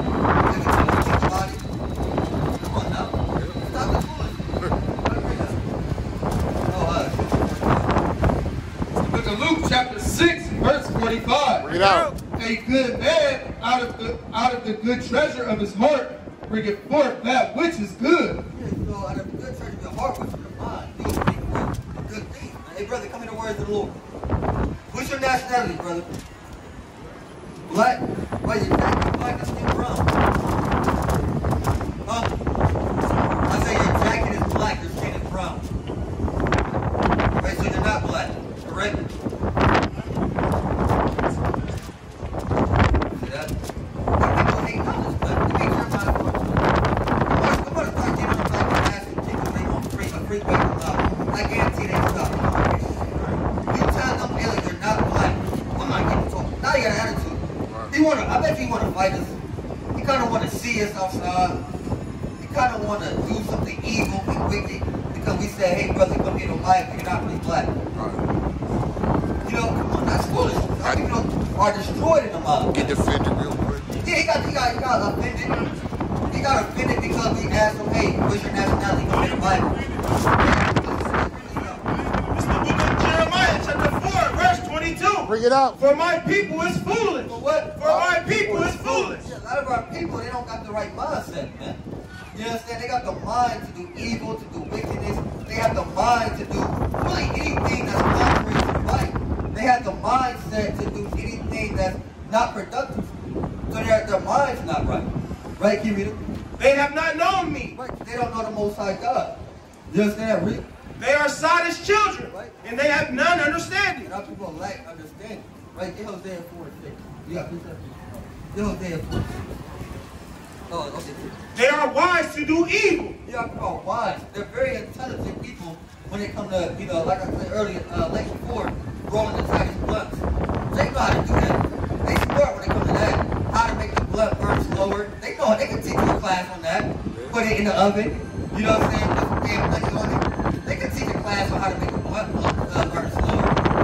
Give it to the kid's body. Come on now. Stop the foolishness. Oh, uh, Look at Luke chapter 6, verse 45. Bring it out. A good man out of the out of the good treasure of his heart bringeth forth that which is good. Yeah, so out of the good treasure of your heart, what's in your mind? You will think of good things. Hey, brother, come in the words of the Lord. What's your nationality, brother? Black? Why you black? Black and skin brown? Huh? I say your jacket is black, your skin is brown. Right, so you're not black, correct? See that? People hate knowledge, but you make your mind for I'm gonna start giving them black and ass and chicken wing on free, a free bacon love. I guarantee they stop. You tell them, hey, like, they're not black. I'm not getting told. Now you got an attitude. He wanna, I bet you wanna fight us. He kinda wanna see us outside. He kinda wanna do something evil and wicked because we say, hey, brother, come get a life, but you're not really black. You know, come on, that's foolish. Some people are destroyed in the mind. Get defended real quick. Yeah, he got, he got, he got offended. He got offended because we asked him, hey, what's your nationality? Come in the Bible. It's the book of Jeremiah, chapter 4, verse 22. Bring it out. For my people is foolish. For what? For my people is foolish. Yeah, a lot of our people, they don't got the right mindset, man. You understand? They got the mind to do evil, to do wickedness. They have the mind to do really anything that's contrary to the Bible. They have the mindset to do anything that's not productive. So their, their mind's not right. Right, Kimita? They have not known me. Right. They don't know the Most High God. You understand? They are Sodom's children, and they have none understanding. And our people lack understanding. Right? 4 and 6. You got this? Get Hosea 4 and 6. Oh, okay. They are wise to do evil. You are called wise. They're very intelligent people when it comes to, you know, like I said earlier, uh, lecture 4, rolling the tightest blunts. They know how to do that. They smart when it comes to that. How to make the blunt burn slower. They know They can teach you a class on that. Put it in the oven. You know what I'm saying? Put some damn on it. They can teach a class on how to make the blunt uh, burn slower.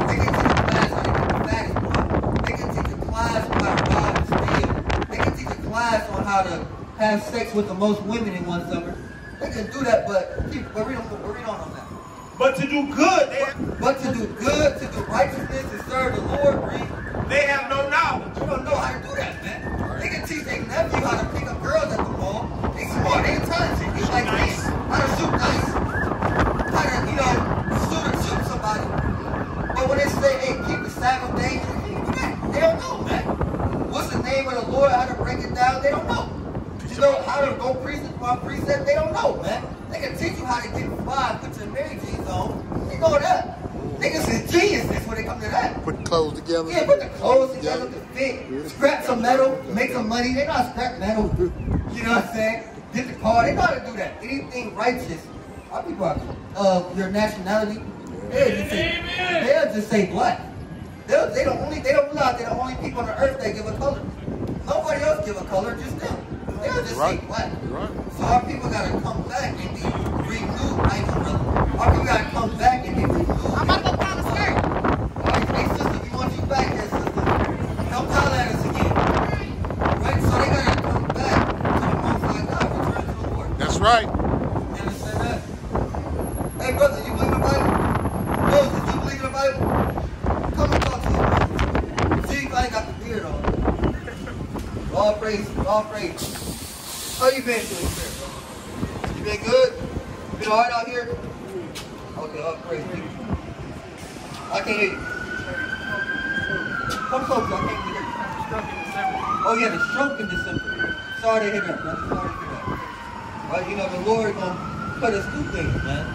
They can teach a class on how to make the fattest blunt. They can teach a class on how to rob and steal. They can teach a class on how to have sex with the most women in one summer. They can do that, but keep, but on, but read on on that. But to do good, they have, But to do good, to do righteousness, and serve the Lord, they have no knowledge. You don't know how to do that, man. They can teach their nephew how to pick up girls at the mall. They smart, they intelligent. He's like this. How to shoot dice. How to, you know, shoot or shoot somebody. But when they say, hey, keep the Sabbath day, they don't know, man. What's the name of the Lord? How to break it down? They don't know. You know how to go precept by precept? They don't know, man. They can teach you how to get fly, put your Mary jeans on. They know that. Niggas is geniuses when it comes to that. Put clothes together. Yeah, put the clothes together to fit. Scrap some metal, make some money. They not scrap metal. You know what I'm saying? Get the car. They know how to do that. Anything righteous. Our people are, uh, your nationality, they'll just say, they'll just say black. They'll, they don't only, they don't realize they're the only people on the earth that give a color. Nobody else give a color, just them. They'll just Right. say black. Right. So our people gotta come back and be renewed. I ain't no brother. Our people gotta come back and be renewed. I'm about to go find a skirt. Hey, sister, we want you back here, sister. Come holler at us again. Right? So they gotta come back to the Most High God, return to the Lord. That's right. You understand that? Hey, brother, you believe in the Bible? Moses, you believe in the Bible? Come and talk to me. brother. See, I ain't got the beard on. All praise. How you been doing, sir? You been good? Been all right out here? Okay, all praise. I can't hear you. Come closer, I can't hear you. Oh yeah, the stroke in December. Sorry to hear that, man. Sorry to hear that. Right, you know, the Lord gonna put us through things, man.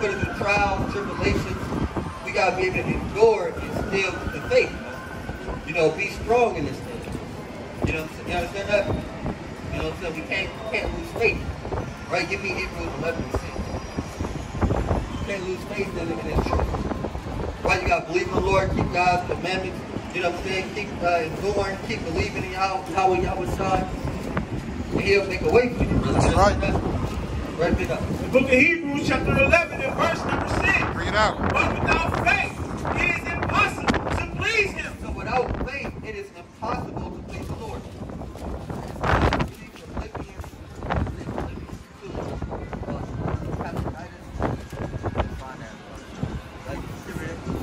Put us through trials, tribulations. We gotta be able to endure and still with the faith, man. You know, be strong in this thing. You know, what I'm saying? you understand that? You know what I'm saying? We can't, can't lose faith. Right? Give me Hebrews 11 and 6. You can't lose faith in, in this truth. Right? You got to believe in the Lord, keep God's commandments. You know what I'm saying? Keep uh, enduring, keep believing in Yahweh, Yahweh, Yahawashi. And he'll make a way for you, brother. That's right. Right, pick up. The book of Hebrews, chapter 11, and verse number 6. Bring it out. But without faith, it is impossible to please him. So without faith, it is impossible to please the Lord.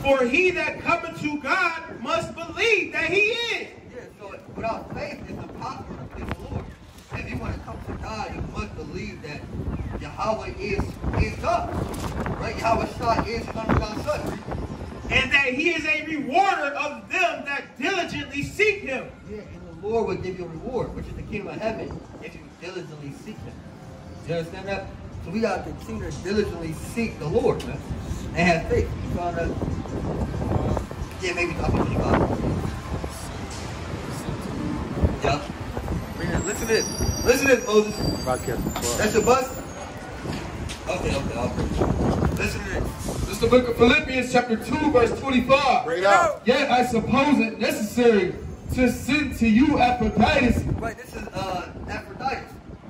For he that cometh to God must believe that he is. Yeah, so without faith, it's impossible to please the Lord. If you want to come to God, you must believe that Yahweh is is God. Right? Yahweh Shah is his underground son. And that he is a rewarder of them that diligently seek him. Yeah, and the Lord will give you a reward, which is the kingdom of heaven, if you diligently seek him. You understand that? So we gotta continue to diligently seek the Lord, man. And have faith. You found that? Yeah, maybe about 25. Yeah. Man, listen to this. Listen to this, Moses. That's your bus? Okay, okay, okay. Listen to this. This is the book of Philippians, chapter 2, verse 25. Bring it out. Yet I suppose it necessary to send to you Epaphroditus, Right, this is uh, Aphrodite.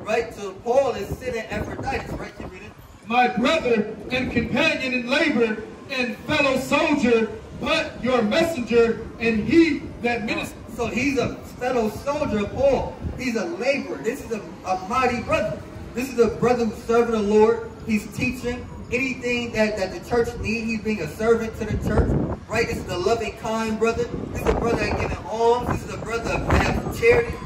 Right? So Paul is sitting at Aphrodite, right? You read it? my brother and companion in labor and fellow soldier, but your messenger and he that ministers. So he's a fellow soldier of Paul. He's a laborer. This is a, a mighty brother. This is a brother who's serving the Lord. He's teaching anything that, that the church needs. He's being a servant to the church. Right? This is a loving, kind brother. This is a brother that giving alms. This is a brother has charity.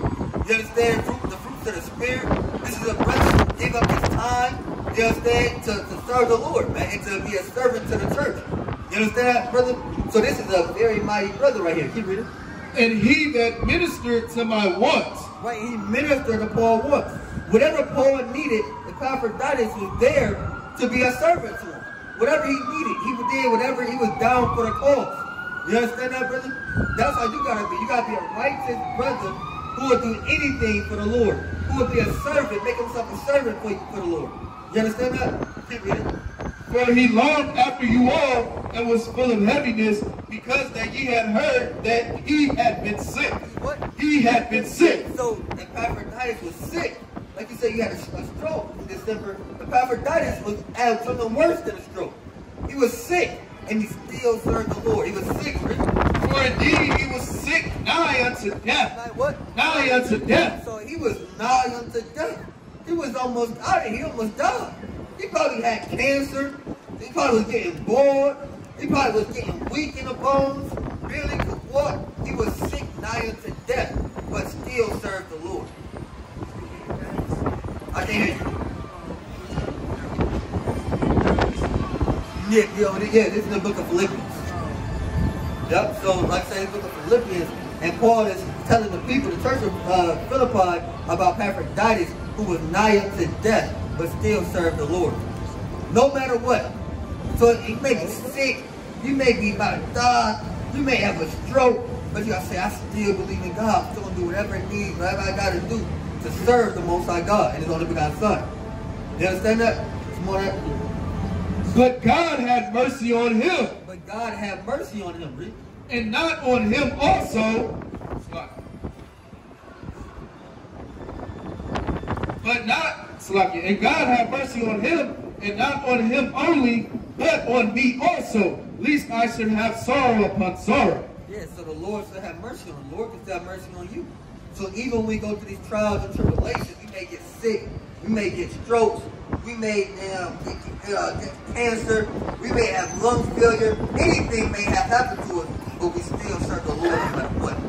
You understand? The of the Spirit. This is a brother who gave up his time. You understand? To, to serve the Lord, man. And to be a servant to the church. You understand that, brother? So this is a very mighty brother right here. Keep reading. And he that ministered to my wants. Right, he ministered to Paul once. Whatever Paul needed, the Epaphroditus was there to be a servant to him. Whatever he needed, he there. Whatever he was down for the cause. You understand that, brother? That's how you gotta be. You gotta be a righteous brother who will do anything for the Lord. Who will be a servant, make himself a servant for, for the Lord. You understand that? Keep reading. For he longed after you all and was full of heaviness because that ye had heard that he had been sick. What? He had been sick. So Epaphroditus was sick. Like you said, you had a, a stroke in December. Epaphroditus was something worse than a stroke. He was sick, and he still served the Lord. He was sick, For indeed he was sick nigh unto death. Like what? Nigh unto death. So he was nigh unto death. He was almost out of here. He almost died. He probably had cancer. He probably was getting bored. He probably was getting weak in the bones. Really, 'cause what? He was sick nigh unto death, but still served the Lord. I can hear you. Yeah, yo, yeah, this is the book of Philippians. Yep, so like I say, the book of Philippians, and Paul is telling the people, the church of uh, Philippi, about Epaphroditus, who was nigh unto death, but still served the Lord. No matter what. So you may be sick, you may be about to die, you may have a stroke, but you gotta say, I still believe in God. I'm still gonna do whatever it needs, whatever I gotta do to serve the Most High God and His only begotten Son. You understand that? It's more that. But God had mercy on him, But God have mercy on him, read. and not on him also. But not, Slakia, and God had mercy on him, and not on him only, but on me also, lest I should have sorrow upon sorrow. Yeah, so the Lord still have mercy on the Lord can still have mercy on you. So even when we go through these trials and tribulations, we may get sick, we may get strokes, we may um, get, uh, get cancer, we may have lung failure, anything may have happened to us, but we still serve the Lord no matter what.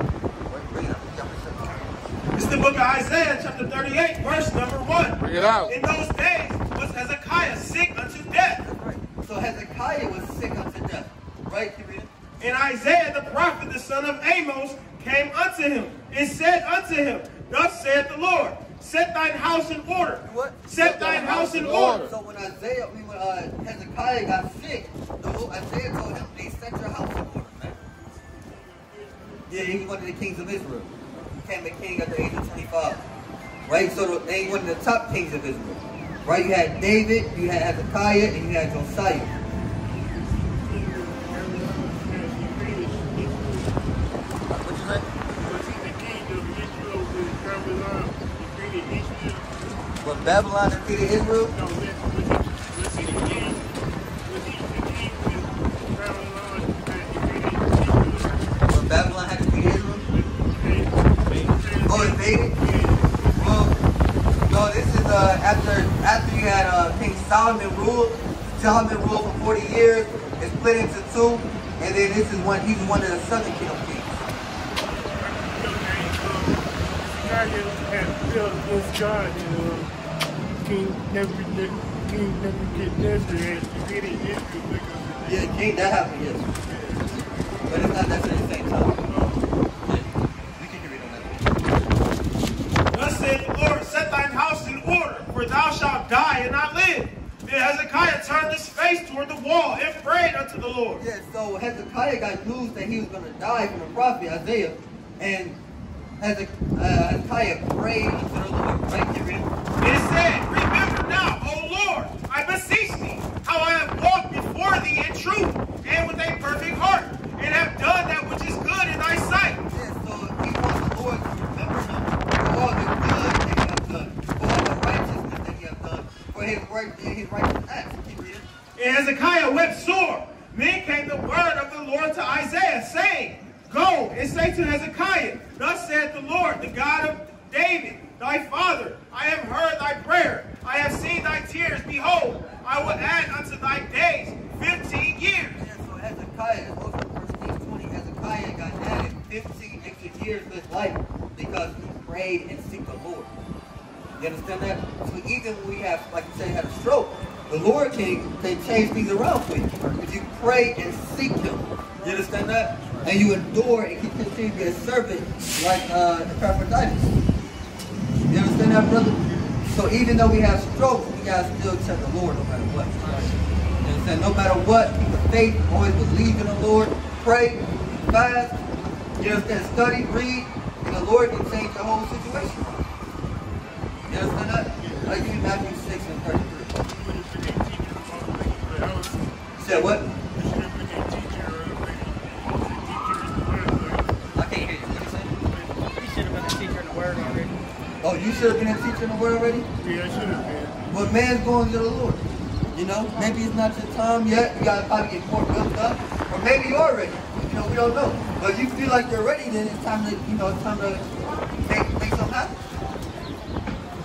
Wait, bring it up. Yeah, bring it up. It's the book of Isaiah, chapter 38, verse number 1. Bring it out. In those days was Hezekiah sick unto death. Right. So Hezekiah was sick unto death. Right? Keep. And Isaiah the prophet, the son of Amos, came unto him and said unto him, Thus saith the Lord, set thine house in order. What? Set thine house in order. So when Isaiah, I mean, when uh, Hezekiah got sick, the Lord, Isaiah told him, they set your house in order, man." Yeah, he was one of the kings of Israel. He became a king at the age of 25. Right? So they one of the top kings of Israel. Right? You had David, you had Hezekiah, and you had Josiah. Babylon defeated Israel? Babylon had defeated Israel? Oh, invaded? No, this is uh, after after you had uh, King Solomon ruled. Solomon ruled for 40 years. It split into two. And then this is one, he's one of the southern kingdom kings. God had built against God, and King Nebuchadnezzar, King Nebuchadnezzar had defeated Israel because of that. Yeah, king, that happened, yes. But it's not necessarily the same time. Yeah. You can read on that. Thus saith the Lord, set thine house in order, for thou shalt die and not live. Then Hezekiah turned his face toward the wall and prayed unto the Lord. Yeah, so Hezekiah got news that he was going to die from the prophet Isaiah. And Hezek- uh, Hezekiah prayed unto the Lord. Right, you read it? It said, Remember now, O Lord, I beseech thee, how I have walked before thee in truth and with a perfect heart, and have done that which is good in thy sight. Yeah, so he wants the Lord to remember him for all the good that he has done, for all the righteousness that he has done, for his work and his righteous acts. Keep reading. And Hezekiah wept sore. Then came the word of the Lord to Isaiah, saying, Go and say to Hezekiah, Thus saith the Lord, the God of David, thy father, I have heard thy prayer. I have seen thy tears. Behold, I will add unto thy days fifteen years. Yeah, so Hezekiah, first Kings 20, Hezekiah got added 15 extra years to his life because he prayed and seeked the Lord. You understand that? So even when we have, like you said, had a stroke, the Lord can, can change things around for you. If you pray and seek him. You understand that? And you endure and continue to be a servant like uh, Epaphroditus. You understand that, brother? So even though we have strokes, we gotta still accept the Lord no matter what. You understand? No matter what, keep the faith, always believe in the Lord, pray, fast, you understand, study, read, and the Lord can change the whole situation. You understand that? I give you Matthew 6 and 33. Would have been a teacher of all things, but I said what? you I can't hear you. What you saying? You should have been a teacher in the word already. Oh, you should have been a teacher in the word already? yeah, I should have been. But man's going to the Lord. You know, maybe it's not your time yet. You gotta probably get more built up. Or maybe you're ready. You know, we don't know. But if you feel like you're ready, then it's time to, you know, it's time to make, make something happen.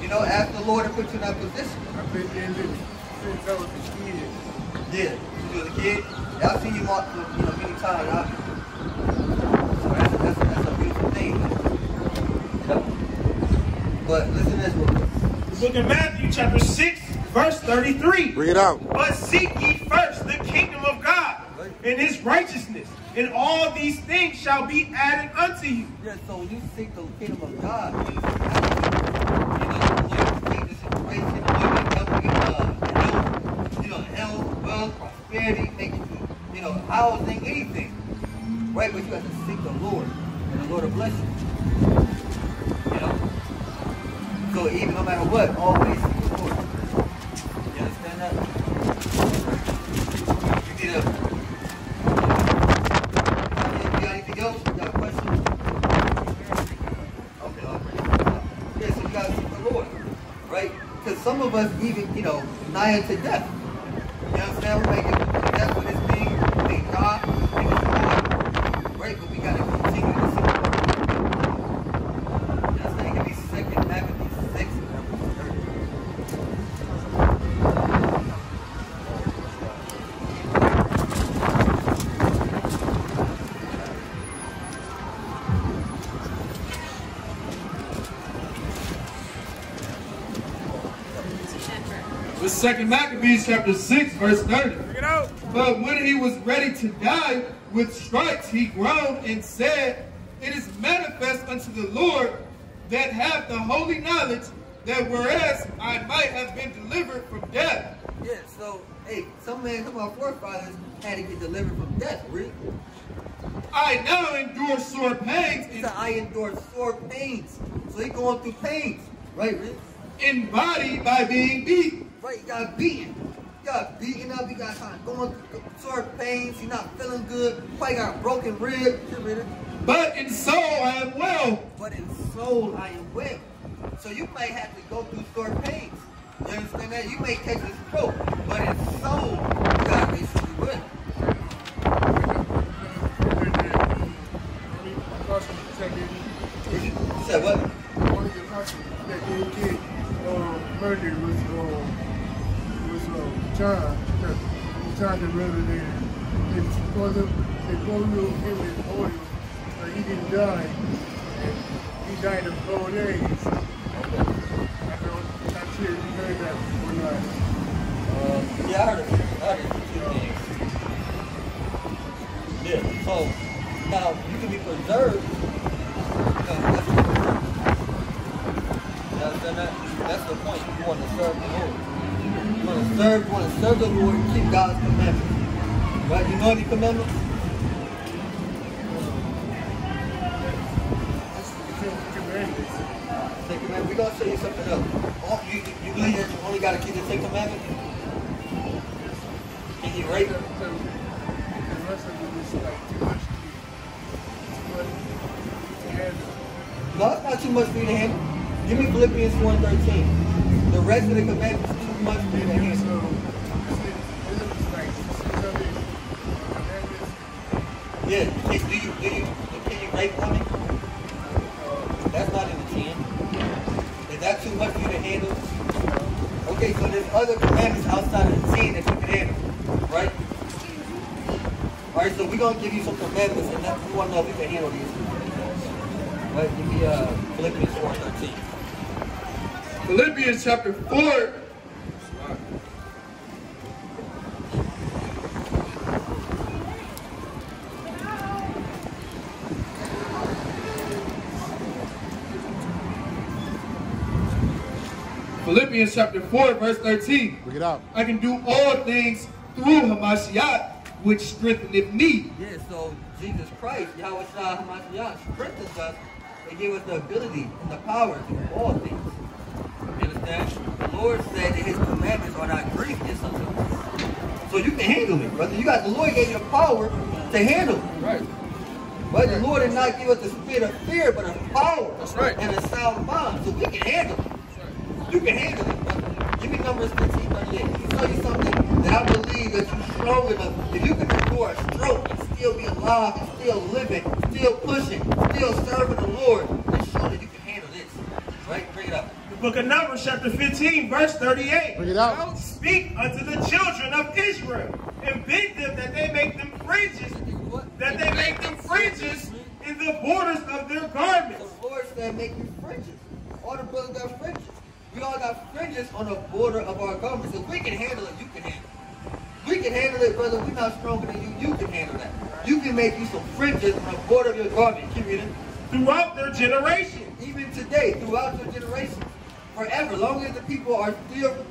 You know, ask the Lord to put you in that position. I've been in it since I was a kid. Yeah, you was a kid. Yeah, I've seen you walk, you know, many times. So that's, that's, that's a beautiful thing. You know? But listen to this real quick. Look at Matthew chapter 6, verse 33. Bring it out. But seek ye first the kingdom of God and his righteousness, and all these things shall be added unto you. Yeah, so when you seek the kingdom of God, you know, you seek the situation, you can help you, uh, health, you know, health, wealth, prosperity, make you, you know, housing, anything. Right, but you have to seek the Lord, and the Lord will bless you. You know? So even no matter what, always. You understand that? You need a you got anything else? You got a question? Okay, okay. Yeah, so we gotta seek the Lord, right? Because some of us even, you know, nigh unto death. Second Maccabees chapter 6, verse 30. Bring it out. But when he was ready to die with stripes, he groaned and said, It is manifest unto the Lord that hath the holy knowledge that whereas I might have been delivered from death. Yeah, so, hey, some man, some of our forefathers had to get delivered from death, really. I now endure sore pains He in, said, I endure sore pains. So he going through pains, right, Rick? in body by being beaten. Right, he got beaten. He got beaten up. He got kind of going through sore pains. He's not feeling good. Probably got a broken rib. Get rid of. But in soul I am well. But in soul, I am well. So you might have to go through sore pains. understand that, you may catch a stroke, uh, John. The, John the Revelator. They supposed to they to him his oil, but he didn't die. And he died of old age. Want to serve the Lord and want to know if you can handle these. Right, give me uh, Philippians 4 13. Philippians chapter 4. Philippians chapter 4, verse 13. Bring it out. I can do all things through Hamashiach, which strengtheneth me. Yeah, so Jesus Christ, Yahawashi Hamashiach, strengthens us and give us the ability and the power to do all things. You understand? The Lord said that his commandments are not grievous unto us. So you can handle it, brother. You got the Lord gave you the power to handle it. Right. But the Lord did not give us the spirit of fear, but of power That's right. and a sound mind. So we can handle it. You can handle it, brother. Give me Numbers 15, 38. Let me tell you something that I believe that you're strong enough. If you can endure a stroke still be alive, and still living, still pushing, still serving the Lord, then surely you can handle this. Right? Bring it up. The book of Numbers, chapter 15, verse 38. Bring it out. Speak unto the children of Israel, and bid them that they make them fringes, that they make them fringes in the borders of their garments. The Lord said, make you fringes. All the brothers got fringes. We all got fringes on the border of our garments. If we can handle it, you can handle it. We can handle it, brother. We're not stronger than you. You can handle that. You can make you some fringes on the border of your garment. Keep reading. Throughout their generation. Even today, throughout your generation, forever, long as the people are still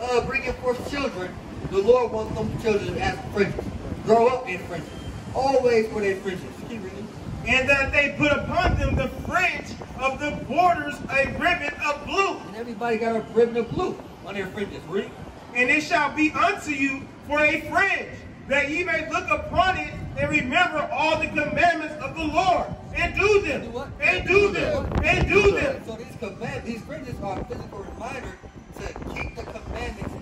uh, bringing forth children, the Lord wants them children have fringes. Grow up in fringes. Always for their fringes. Keep reading. And that they put upon them the fringe of the borders a ribbon of blue. And everybody got a ribbon of blue on their fringes. Read. And it shall be unto you for a fringe, that ye may look upon it and remember all the commandments of the Lord, and do them, Do what? and do them, and do them. So these command, these fringes are a physical reminder to keep the commandments,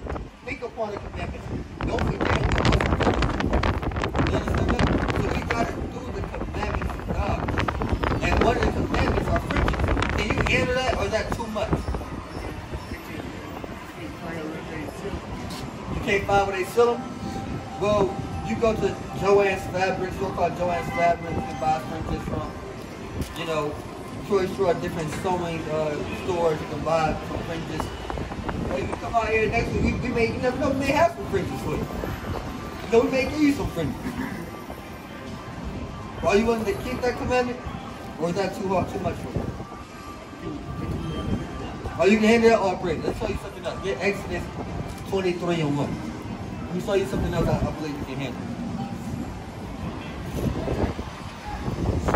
think upon the commandments. Don't forget what You understand that? So we gotta do the commandments of God. And one of the commandments are fringes. Can you handle that or is that too much? You can't find where they sell them? Well, you go to Joann's Fabrics, you'll call Joann's Fabrics, you can buy fringes from, you know, choice store, different sewing uh, stores, you can buy some fringes. Or you come out here next week, we, we may, you never know, we may have some fringes for you. Know, we may give you some fringes. Are you willing to keep that commandment? Or is that too hard, too much for you? Oh, you can handle that praise. Let's show you something else. Get Exodus 23 and 1. Let me show you something else I, I believe you can handle.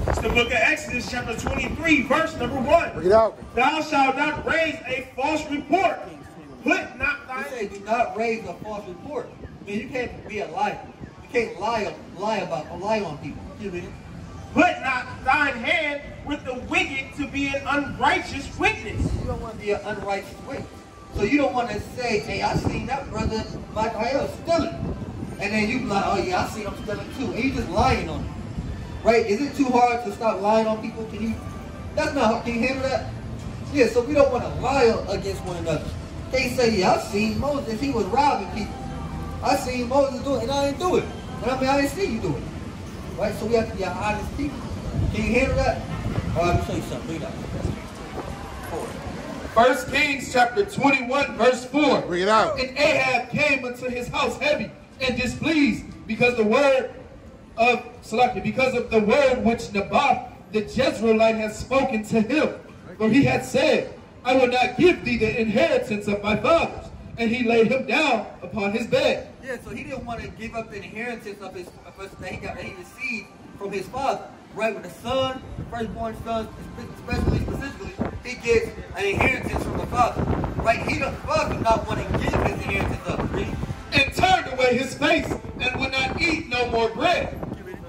It's the book of Exodus, chapter 23, verse number 1. Bring it out. Thou shalt not raise a false report. Put not He thy said, do not raise a false report. I mean, you can't be a liar. You can't lie, lie about, lie on people. You read it? put not thine hand with the wicked to be an unrighteous witness. You don't want to be an unrighteous witness. So you don't want to say, hey, I seen that brother Michael Hale stealing. And then you like, oh yeah, I seen him stealing too. And you just lying on him. Right? Is it too hard to stop lying on people? Can you, that's not hard. Can you handle that? Yeah, so we don't want to lie against one another. They say, yeah, I seen Moses. He was robbing people. I seen Moses do it, and I didn't do it. But I mean, I didn't see you do it. Right? So we have to be honest people. Can you handle that? All right, let me show you something. That. First Kings chapter 21, verse 4. Bring it out. And Ahab came unto his house heavy and displeased because the word of Salaki, because of the word which Naboth the Jezreelite had spoken to him. For he had said, I will not give thee the inheritance of my fathers. And he laid him down upon his bed. Yeah, so he didn't want to give up the inheritance of his of that he got that he received from his father. Right, with the son, the firstborn son, especially specifically, he gets an inheritance from the father. Right, he the father not want to give his inheritance up. Read. And turned away his face and would not eat no more bread.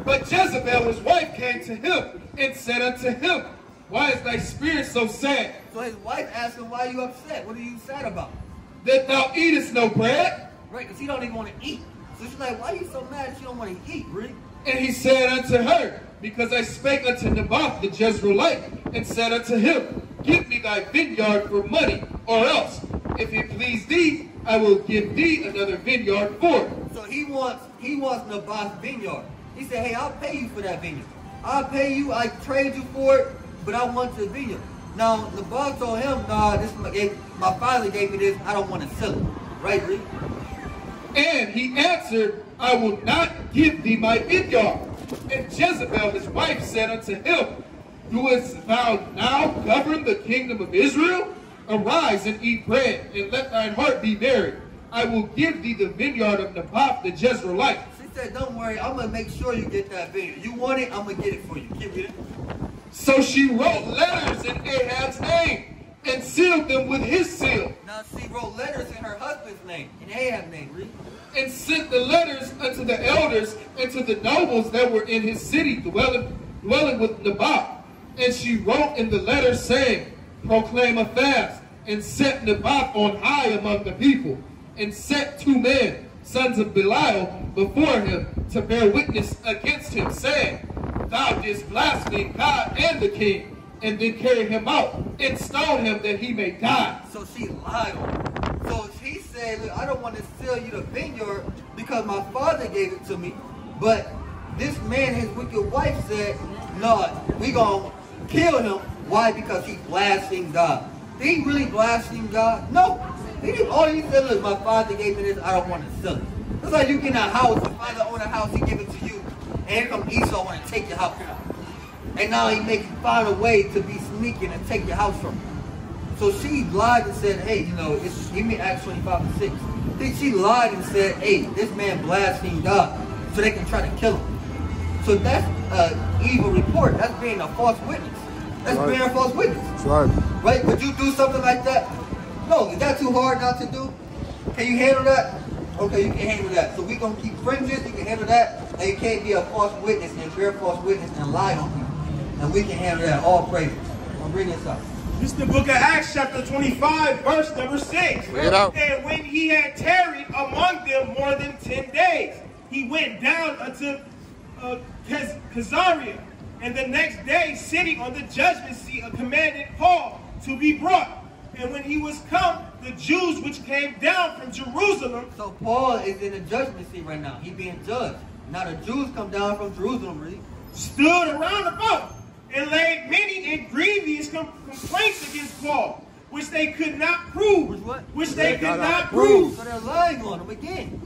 But Jezebel, his wife, came to him and said unto him, Why is thy spirit so sad? So his wife asked him, Why are you upset? What are you sad about? That thou eatest no bread? Right, because he don't even want to eat. So she's like, Why are you so mad that you don't want to eat, Read. And he said unto her, Because I spake unto Naboth the Jezreelite, and said unto him, Give me thy vineyard for money, or else, if it please thee, I will give thee another vineyard for it. So he wants he wants Naboth's vineyard. He said, Hey, I'll pay you for that vineyard. I'll pay you, I trade you for it, but I want the vineyard. Now Naboth told him, Nah, this my, my father gave me this, I don't want to sell it. Right, Read? And he answered, I will not give thee my vineyard. And Jezebel his wife said unto him, Doest thou now govern the kingdom of Israel? Arise and eat bread, and let thine heart be merry. I will give thee the vineyard of Naboth the Jezreelite. She said, Don't worry, I'm gonna make sure you get that vineyard. You want it, I'm gonna get it for you. Keep reading. So she wrote letters in Ahab's name and sealed them with his seal. Now she wrote letters in her husband's name, in Ahab's name, read. And sent the letters unto the elders and to the nobles that were in his city, dwelling, dwelling with Naboth. And she wrote in the letter saying, Proclaim a fast, and set Naboth on high among the people, and set two men, sons of Belial, before him to bear witness against him, saying, Thou didst blaspheme God and the king, and then carry him out and stone him that he may die. So she lied on him. So I don't want to sell you the vineyard because my father gave it to me. But this man, his wicked wife, said, No, we gonna kill him. Why? Because he blasphemed God. Did he really blaspheme God? No. He didn't. All he said, look, my father gave me this, I don't want to sell it. It's like you get a house, the father own a house, he give it to you, and come Esau want to take your house. And now he makes find a way to be sneaking and take your house from you. So she lied and said, hey, you know, it's, give me Acts 25 and 6. Then she lied and said, hey, this man blasphemed God, so they can try to kill him. So that's an evil report. That's being a false witness. That's Right. being a false witness. That's right. Right? Would you do something like that? No, is that too hard not to do? Can you handle that? Okay, you can handle that. So we're gonna keep fringes, you can handle that, and you can't be a false witness and bear false witness and lie on people. And we can handle that. All praises. I'll bring this up. This is the book of Acts, chapter 25, verse number 6. It out. And when he had tarried among them more than 10 days, he went down unto uh, Caesarea. And the next day, sitting on the judgment seat, uh, commanded Paul to be brought. And when he was come, the Jews which came down from Jerusalem So Paul is in the judgment seat right now. He being judged. Now the Jews come down from Jerusalem, really. stood around about and laid many and grievous com- complaints against Paul, which they could not prove. Which what? Which they They could cannot not prove. So they're lying on him again.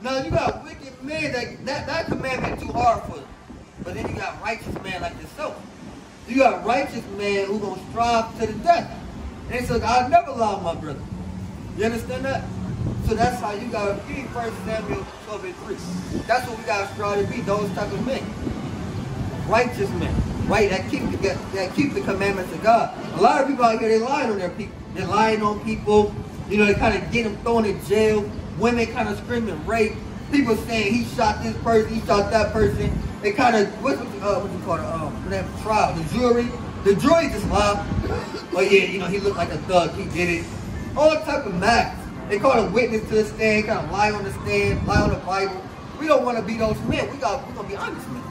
Now you got wicked men that that, that commandment too hard for them. But then you got righteous men like yourself. You got righteous men who gonna strive to the death. And so I'll never lie on my brother. You understand that? So that's how you gotta be First Samuel 12 and 3. That's what we gotta strive to be, those type of men. Righteous men. Right? That keep the that keep the commandments of God. A lot of people out here they lying on their people. They're lying on people. You know, they kind of get them thrown in jail. Women kind of screaming rape. People saying he shot this person, he shot that person. They kind of what's what, uh, what you call it? Um, that trial? The jury. The jury just lied. But yeah, you know, he looked like a thug. He did it. all type of matters. They call a witness to the stand, kind of lie on the stand, lie on the Bible. We don't want to be those men. We got, going to be honest men.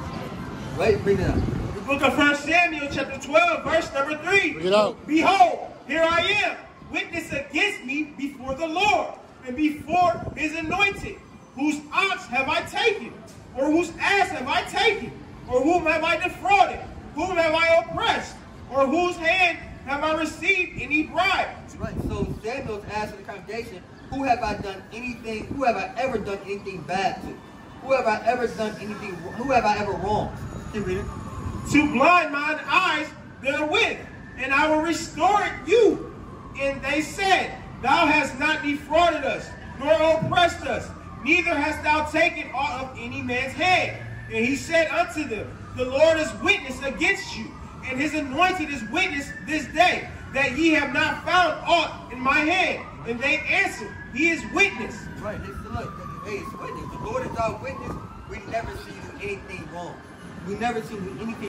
Right? Bring it up. The book of 1 Samuel, chapter 12, verse number 3. Bring it out. Behold, here I am, witness against me before the Lord, and before his anointed. Whose ox have I taken? Or whose ass have I taken? Or whom have I defrauded? Whom have I oppressed? Or whose hand have I received any bribe? Right. So Samuel's asking the congregation, who have I done anything, who have I ever done anything bad to? Who have I ever done anything, who have I ever wronged? Keep reading. To blind mine eyes therewith, and I will restore it you. And they said, Thou hast not defrauded us, nor oppressed us, neither hast thou taken aught of any man's head. And he said unto them, The Lord is witness against you, and his anointed is witness this day, that ye have not found aught in my hand. And they answered, He is witness. Right. Look, hey, it's witness. The Lord is our witness. We never see anything wrong. We never see anything